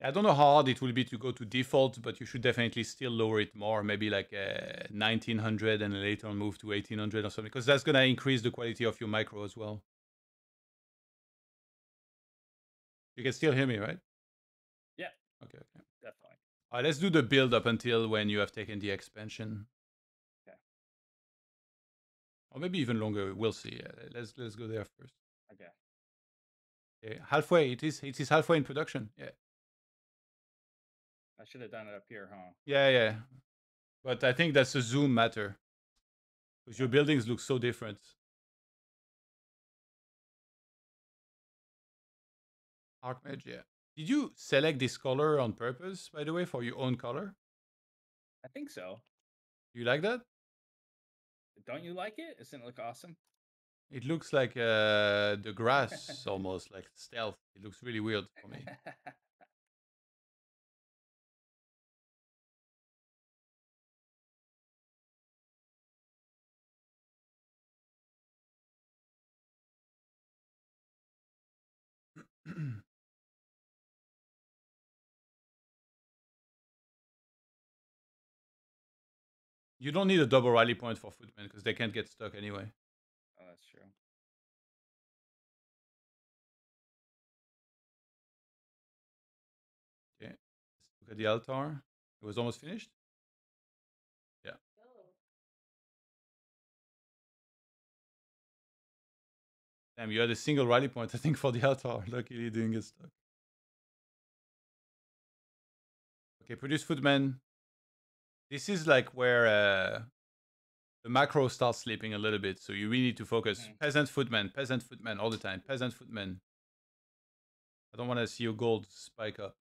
I don't know how hard it will be to go to default, but you should definitely still lower it more, maybe like uh, 1900 and later move to 1800 or something, because that's going to increase the quality of your micro as well. You can still hear me, right? Yeah. Okay, okay. Definitely. All right, let's do the build up until when you have taken the expansion. Okay. Or maybe even longer. We'll see. Uh, let's let's go there first. Okay. Okay, halfway. It is it is halfway in production. Yeah. I should have done it up here, huh? Yeah, yeah. But I think that's a zoom matter. Because your buildings look so different. Archmage, yeah. Did you select this color on purpose, by the way, for your own color? I think so. Do you like that? Don't you like it? Doesn't it look awesome? It looks like uh, the grass almost, like stealth. It looks really weird for me. you don't need a double rally point for footmen because they can't get stuck anyway. oh, that's true. Okay. Let's look at the altar. It was almost finished. Yeah. Damn, you had a single rally point, I think, for the altar. Luckily, it didn't get stuck. Okay, produce footmen. This is like where uh, the macro starts sleeping a little bit, so you really need to focus. Mhm. Peasant footmen, peasant footmen all the time. Peasant footmen. I don't want to see your gold spike up.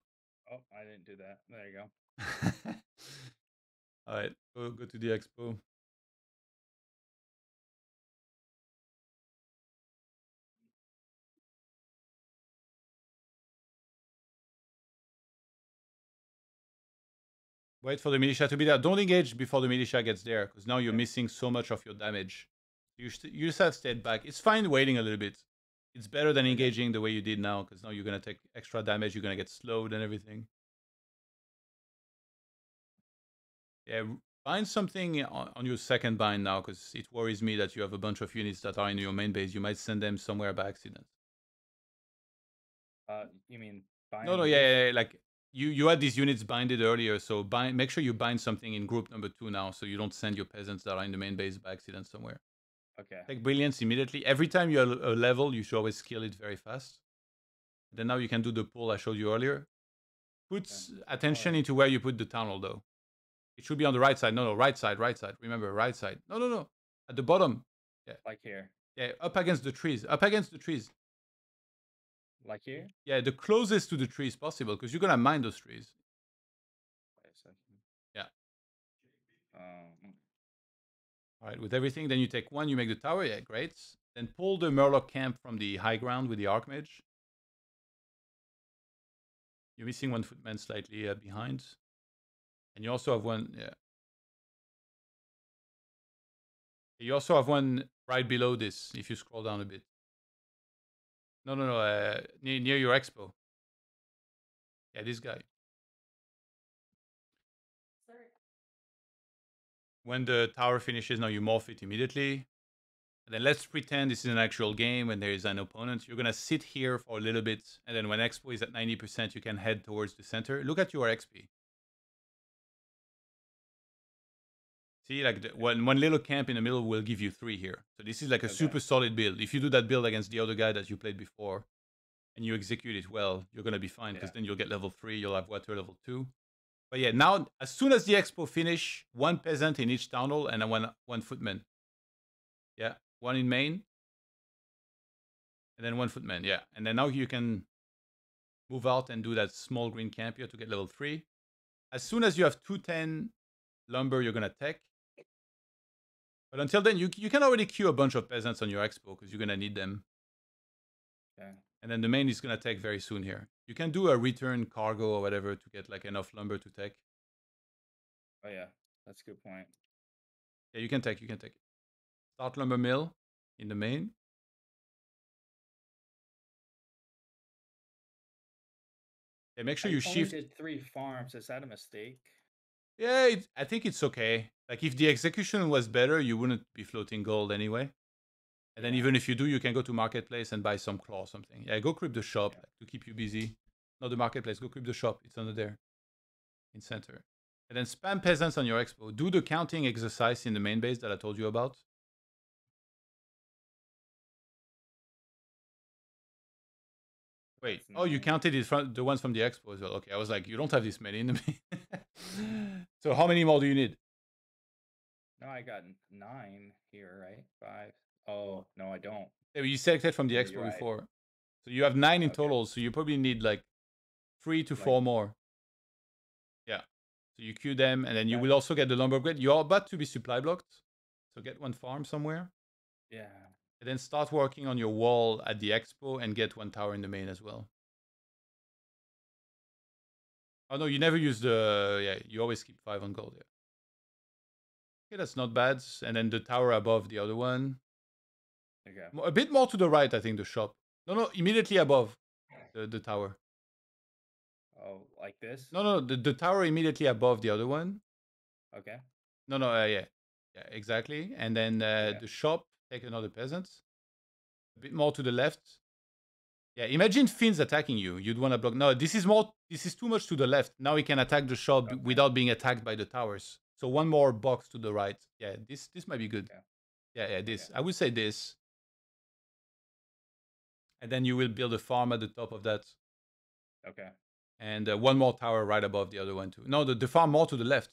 Oh, I didn't do that. There you go. All right, go go to the expo. Wait for the militia to be there. Don't engage before the militia gets there, because now you're missing so much of your damage. You you just have stayed back. It's fine waiting a little bit. It's better than engaging the way you did now, because now you're gonna take extra damage. You're gonna get slowed and everything. Yeah, bind something on, on your second bind now, because it worries me that you have a bunch of units that are in your main base. You might send them somewhere by accident. Uh, you mean No, bind no, these? yeah, yeah, yeah, like you you had these units binded earlier, so bind make sure you bind something in group number two now, so you don't send your peasants that are in the main base by accident somewhere. Okay. Take brilliance immediately. Every time you have a level, you should always skill it very fast. Then now you can do the pull I showed you earlier. Put s- attention Alright. into where you put the town hall though. It should be on the right side. No, no, right side, right side. Remember, right side. No, no, no. At the bottom. Yeah. Like here. Yeah, up against the trees. Up against the trees. Like here. Yeah, the closest to the trees possible, because you're gonna mine those trees. Wait a second. Yeah. Um. All right, with everything, then you take one, you make the tower. Yeah, great. Then pull the Murloc camp from the high ground with the Archmage. You're missing one footman slightly uh, behind. And you also have one, yeah. You also have one right below this if you scroll down a bit. No, no, no, uh, near, near your expo. Yeah, this guy. Sorry. When the tower finishes, now you morph it immediately. And then let's pretend this is an actual game and there is an opponent. You're going to sit here for a little bit. And then when expo is at 90%, you can head towards the center. Look at your XP. See, like the, one, one little camp in the middle will give you three here. So this is like a Okay. super solid build. If you do that build against the other guy that you played before, and you execute it well, you're gonna be fine because Yeah. then you'll get level three, you'll have water level two. But yeah, now as soon as the expo finish, one peasant in each town hall and then one one footman. Yeah, one in main, and then one footman. Yeah, and then now you can move out and do that small green camp here to get level three. As soon as you have two ten lumber, you're gonna tech. But until then, you you can already queue a bunch of peasants on your expo because you're gonna need them. Okay. And then the main is gonna take very soon here. You can do a return cargo or whatever to get like enough lumber to take. Oh yeah, that's a good point. Yeah, you can take, you can take. Start lumber mill in the main. Yeah, make sure I you shift. did three farms. Is that a mistake? Yeah, it, I think it's okay. Like if the execution was better, you wouldn't be floating gold anyway. And then even if you do, you can go to marketplace and buy some claw or something. Yeah, go creep the shop Yeah. like, to keep you busy. Not the marketplace. Go creep the shop. It's under there, in center. And then spam peasants on your expo. Do the counting exercise in the main base that I told you about. Wait. Oh, you counted it from the ones from the expo as well. Okay, I was like, you don't have this many in the so how many more do you need? No, I got nine here, right? Five. Oh no, I don't. Yeah, you selected from the oh, expo right. before. So you have nine in Okay. total. So you probably need like three to Like- four more. Yeah. So you queue them, and then you Okay. will also get the lumber upgrade. You're about to be supply blocked. So get one farm somewhere. Yeah. And then start working on your wall at the expo and get one tower in the main as well. Oh no, you never use the yeah, you always keep five on gold, yeah. Okay, that's not bad. And then the tower above the other one. Okay. A bit more to the right, I think, the shop. No, no, immediately above the, the tower. Oh, like this? No, no, the, the tower immediately above the other one. Okay. No, no, uh, yeah. Yeah, exactly. And then uh, Yeah. the shop, take another peasant. A bit more to the left. Yeah, imagine fiends attacking you. You'd want to block. No, this is more, this is too much to the left. Now we can attack the shop Okay. without being attacked by the towers. So one more box to the right. Yeah, this this might be good. Okay. Yeah, yeah, this. Okay. I would say this. And then you will build a farm at the top of that. Okay. and uh, one more tower right above the other one too. No, the, the farm more to the left,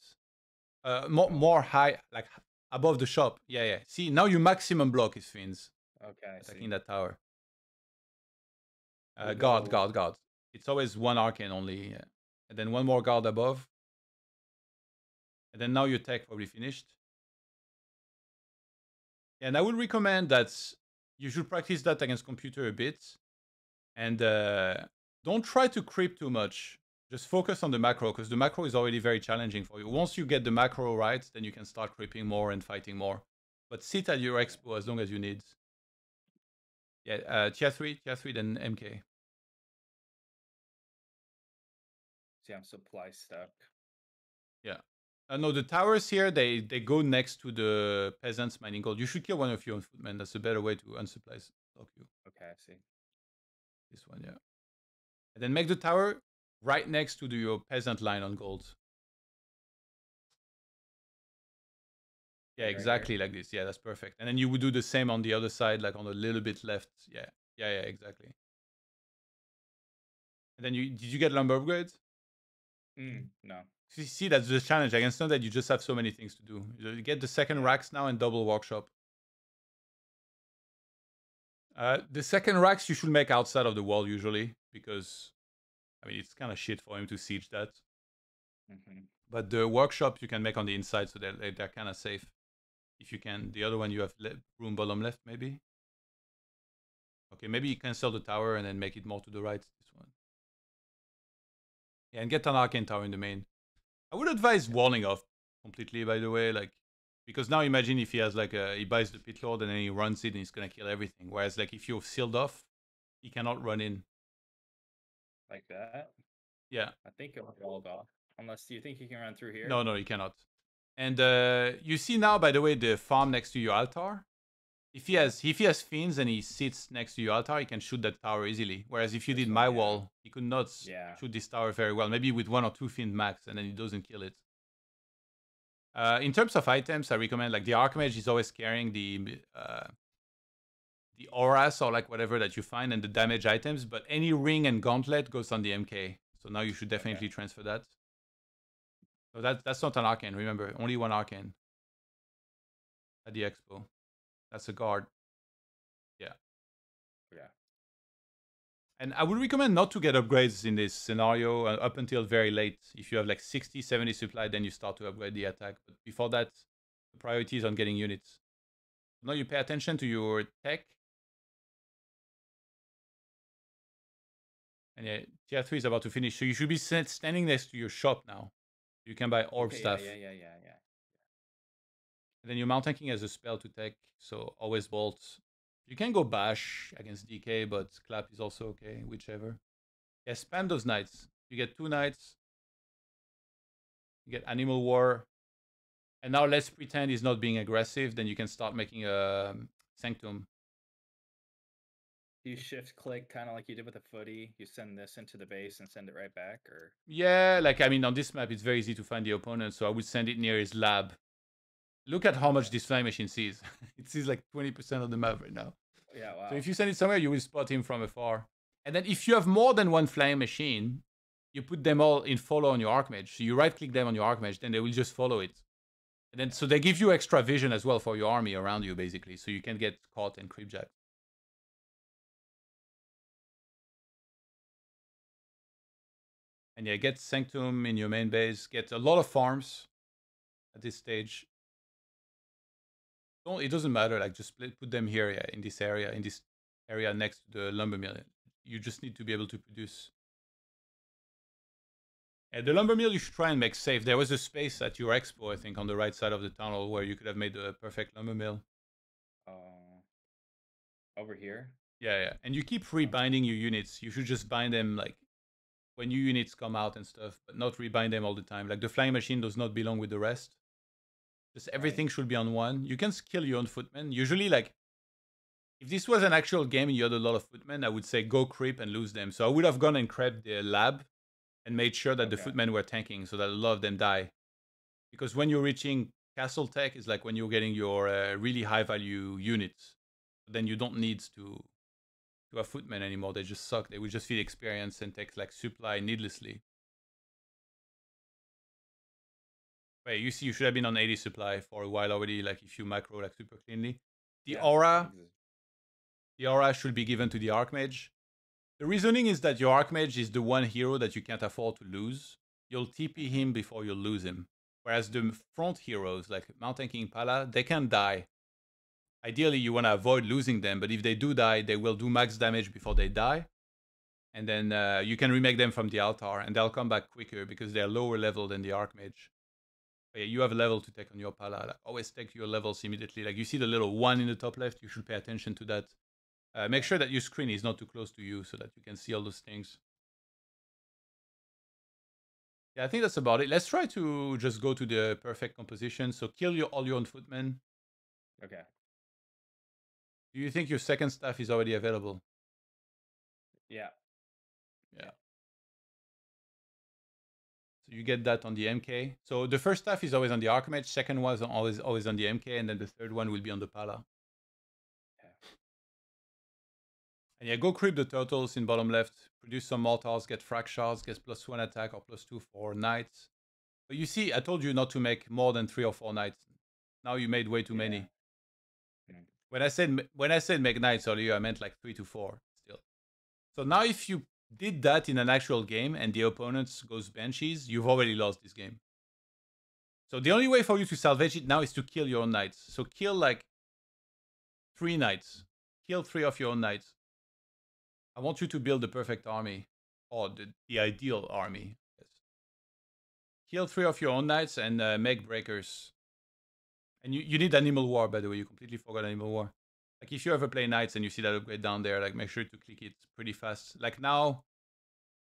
uh, more more high, like above the shop. Yeah, yeah. See, now your maximum block is fiends. Okay. Attacking that tower. Uh, guard, guard, guard. It's always one arcane only, yeah. and then one more guard above, and then now your tech probably finished. And I would recommend that you should practice that against computer a bit, and uh, don't try to creep too much. Just focus on the macro because the macro is already very challenging for you. Once you get the macro right, then you can start creeping more and fighting more. But sit at your expo as long as you need. Yeah, uh, tier three, tier three, then MK. See, I'm supply stuck. Yeah. Uh, no, the towers here they they go next to the peasants mining gold. You should kill one of your own footmen. That's a better way to unsupply stock you. Okay, I see. This one, yeah. And then make the tower right next to the, your peasant line on gold. Yeah, Like right exactly like this. Yeah, that's perfect. And then you would do the same on the other side, like on a little bit left. Yeah, yeah, yeah, exactly. And then you did you get lumber upgrades? Mm, no. See, see, that's the challenge. Against not that you just have so many things to do. You get the second racks now and double workshop. Uh, the second racks you should make outside of the wall usually because, I mean, it's kind of shit for him to siege that. hmm But the workshops you can make on the inside, so they're they're, they're kind of safe. If you can, the other one you have le- room bottom left maybe. Okay, maybe you can sell the tower and then make it more to the right. This one. Yeah, and get an arcane tower in the main. I would advise walling off completely, by the way, like because now imagine if he has like a he buys the pit lord and then he runs it and he's gonna kill everything. Whereas like if you're sealed off, he cannot run in. Like that. Yeah. I think it'll walled off. Unless do you think he can run through here? No, no, you cannot. And uh, you see now, by the way, the farm next to your altar. If he has if he has fiends and he sits next to your altar, he can shoot that tower easily. Whereas if you did my yeah. wall, he could not Yeah. shoot this tower very well. Maybe with one or two fiend max, and then he doesn't kill it. Uh, in terms of items, I recommend like the Archmage is always carrying the uh, the auras or like whatever that you find and the damage items, but any ring and gauntlet goes on the MK. So now you should definitely transfer that. So that that's not an arcane. Remember, only one arcane at the expo. That's a guard. Yeah. Yeah. And I would recommend not to get upgrades in this scenario uh, up until very late. If you have like 60, 70 supply, then you start to upgrade the attack. But before that, the priority is on getting units. Now you pay attention to your tech. And yeah, tier 3 is about to finish. So you should be standing next to your shop now. You can buy orb Okay, stuff. Yeah, yeah, yeah, yeah, yeah. And then your mountain king has a spell to take, so always bolt. You can go bash against DK, but clap is also okay, whichever. Yeah, spam those knights. You get two knights. You get animal war. And now let's pretend he's not being aggressive. Then you can start making a um, sanctum. Do you shift click kind of like you did with the footy? You send this into the base and send it right back, or Yeah, like I mean, on this map, it's very easy to find the opponent, so I would send it near his lab. Look at how much this flying machine sees. it sees like 20% of the map right now. yeah, wow. So if you send it somewhere, you will spot him from afar. And then if you have more than one flying machine, you put them all in follow on your Archmage. So you right click them on your Archmage, then they will just follow it. And then so they give you extra vision as well for your army around you, basically, so you can get caught and creepjacked. And yeah, get Sanctum in your main base. Get a lot of farms at this stage. Don't, it doesn't matter. Like just put them here, yeah, in this area, in this area next to the lumber mill. You just need to be able to produce. And the lumber mill you should try and make safe. There was a space at your expo, I think, on the right side of the town hall where you could have made a perfect lumber mill. uh, over here. Yeah, yeah. And you keep rebinding your units. You should just bind them like when new units come out and stuff, but not rebind them all the time. Like the flying machine does not belong with the rest. Just everything should be on one. You can skill your own footmen. Usually, like if this was an actual game and you had a lot of footmen, I would say go creep and lose them. So I would have gone and crept the lab and made sure that the footmen were tanking so that a lot of them die. Because when you're reaching castle tech, is like when you're getting your uh, really high value units. Then you don't need to to have footmen anymore. They just suck. They will just feed experience and take like supply needlessly. Wait, you see, you should have been on 80 supply for a while already. Like if you macro like super cleanly, the Yeah, aura, ex- the aura should be given to the archmage. The reasoning is that your archmage is the one hero that you can't afford to lose. You'll TP him before you lose him. Whereas the front heroes like Mountain King Pala, they can die. Ideally, you want to avoid losing them, but if they do die, they will do max damage before they die. And then uh, you can remake them from the altar, and they'll come back quicker because they're lower level than the archmage. But yeah, you have a level to take on your Pala. Like, always take your levels immediately. Like you see the little one in the top left, you should pay attention to that. Uh, make sure that your screen is not too close to you so that you can see all those things. Yeah, I think that's about it. Let's try to just go to the perfect composition. So kill your all your own footmen. Okay. Do you think your second staff is already available? Yeah. Yeah. So you get that on the MK. So the first staff is always on the Archmage, second one is always always on the MK, and then the third one will be on the Pala. Okay. And yeah, go creep the turtles in bottom left, produce some mortars, get frag shards, get plus one attack or plus two for knights. But you see, I told you not to make more than three or four knights. Now you made way too many. Yeah. Mm. When I said when I said make knights earlier, I meant like three to four still. So now if you did that in an actual game and the opponent goes banshees, you've already lost this game. So the only way for you to salvage it now is to kill your own knights. So kill like three knights. Kill three of your own knights. I want you to build the perfect army. Or the, the ideal army. Kill three of your own knights and uh, make breakers. And you, you need Animal War, by the way. You completely forgot Animal War. Like if you ever play knights and you see that upgrade down there, like make sure to click it pretty fast. Like now,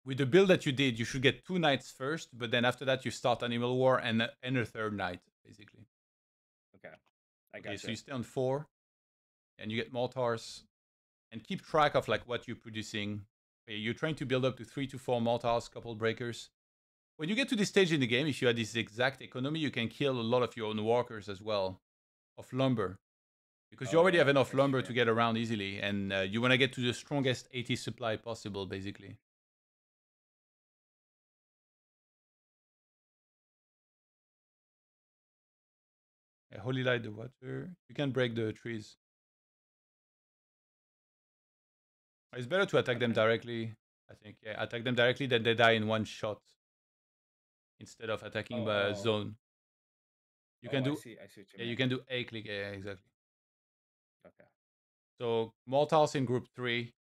with the build that you did, you should get two knights first, but then after that you start Animal War and a- and a third knight, basically. Okay. I got Okay, so you stay on four, and you get mortars, and keep track of like what you're producing. You're trying to build up to three to four mortars, couple breakers. When you get to this stage in the game, if you had this exact economy, you can kill a lot of your own workers as well, of lumber, because you Oh, already yeah, have enough lumber to get around easily, and uh, you want to get to the strongest 80 supply possible, basically. Holy light the water. You can break the trees. It's better to attack them directly. I think. Yeah, attack them directly, then they die in one shot. Instead of attacking by Oh. zone. You Oh, can I do see. I see you yeah, mean. you can do a click. Yeah, exactly. Okay. So mortars in group three.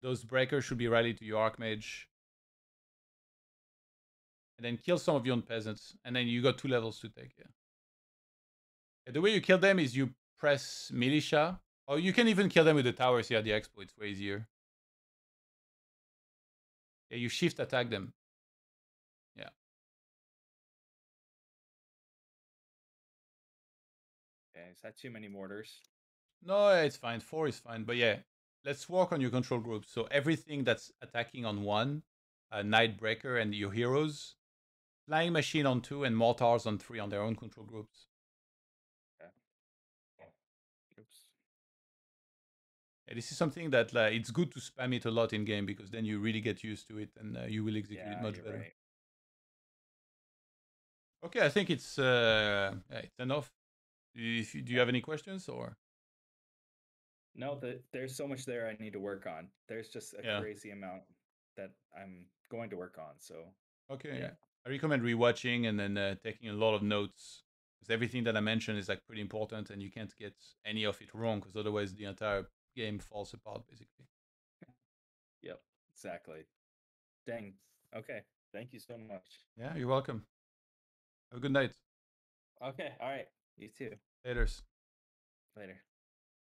Those breakers should be rallied to your archmage. And then kill some of your own peasants. And then you got two levels to take, yeah. Yeah, The way you kill them is you press militia. Or you can even kill them with the towers here at the expo, it's way easier. Yeah, you shift attack them. Is that too many mortars? No, it's fine. Four is fine. But yeah, let's work on your control group. So everything that's attacking on one, uh, Nightbreaker and your heroes, Flying Machine on two, and Mortars on three on their own control groups. Oops. Yeah, this is something that uh, it's good to spam it a lot in game because then you really get used to it and uh, you will execute Yeah, it much better. right. Okay, I think it's uh, yeah, it's enough. If you, do you have any questions or? No, the, there's so much there I need to work on. There's just a Yeah. crazy amount that I'm going to work on. So Okay, Yeah. I recommend rewatching and then uh, taking a lot of notes because everything that I mentioned is like pretty important and you can't get any of it wrong because otherwise the entire game falls apart basically. Yep, exactly. Dang. Okay. Thank you so much. Yeah, you're welcome. Have a good night. Okay. All right. You too. Laters. Later.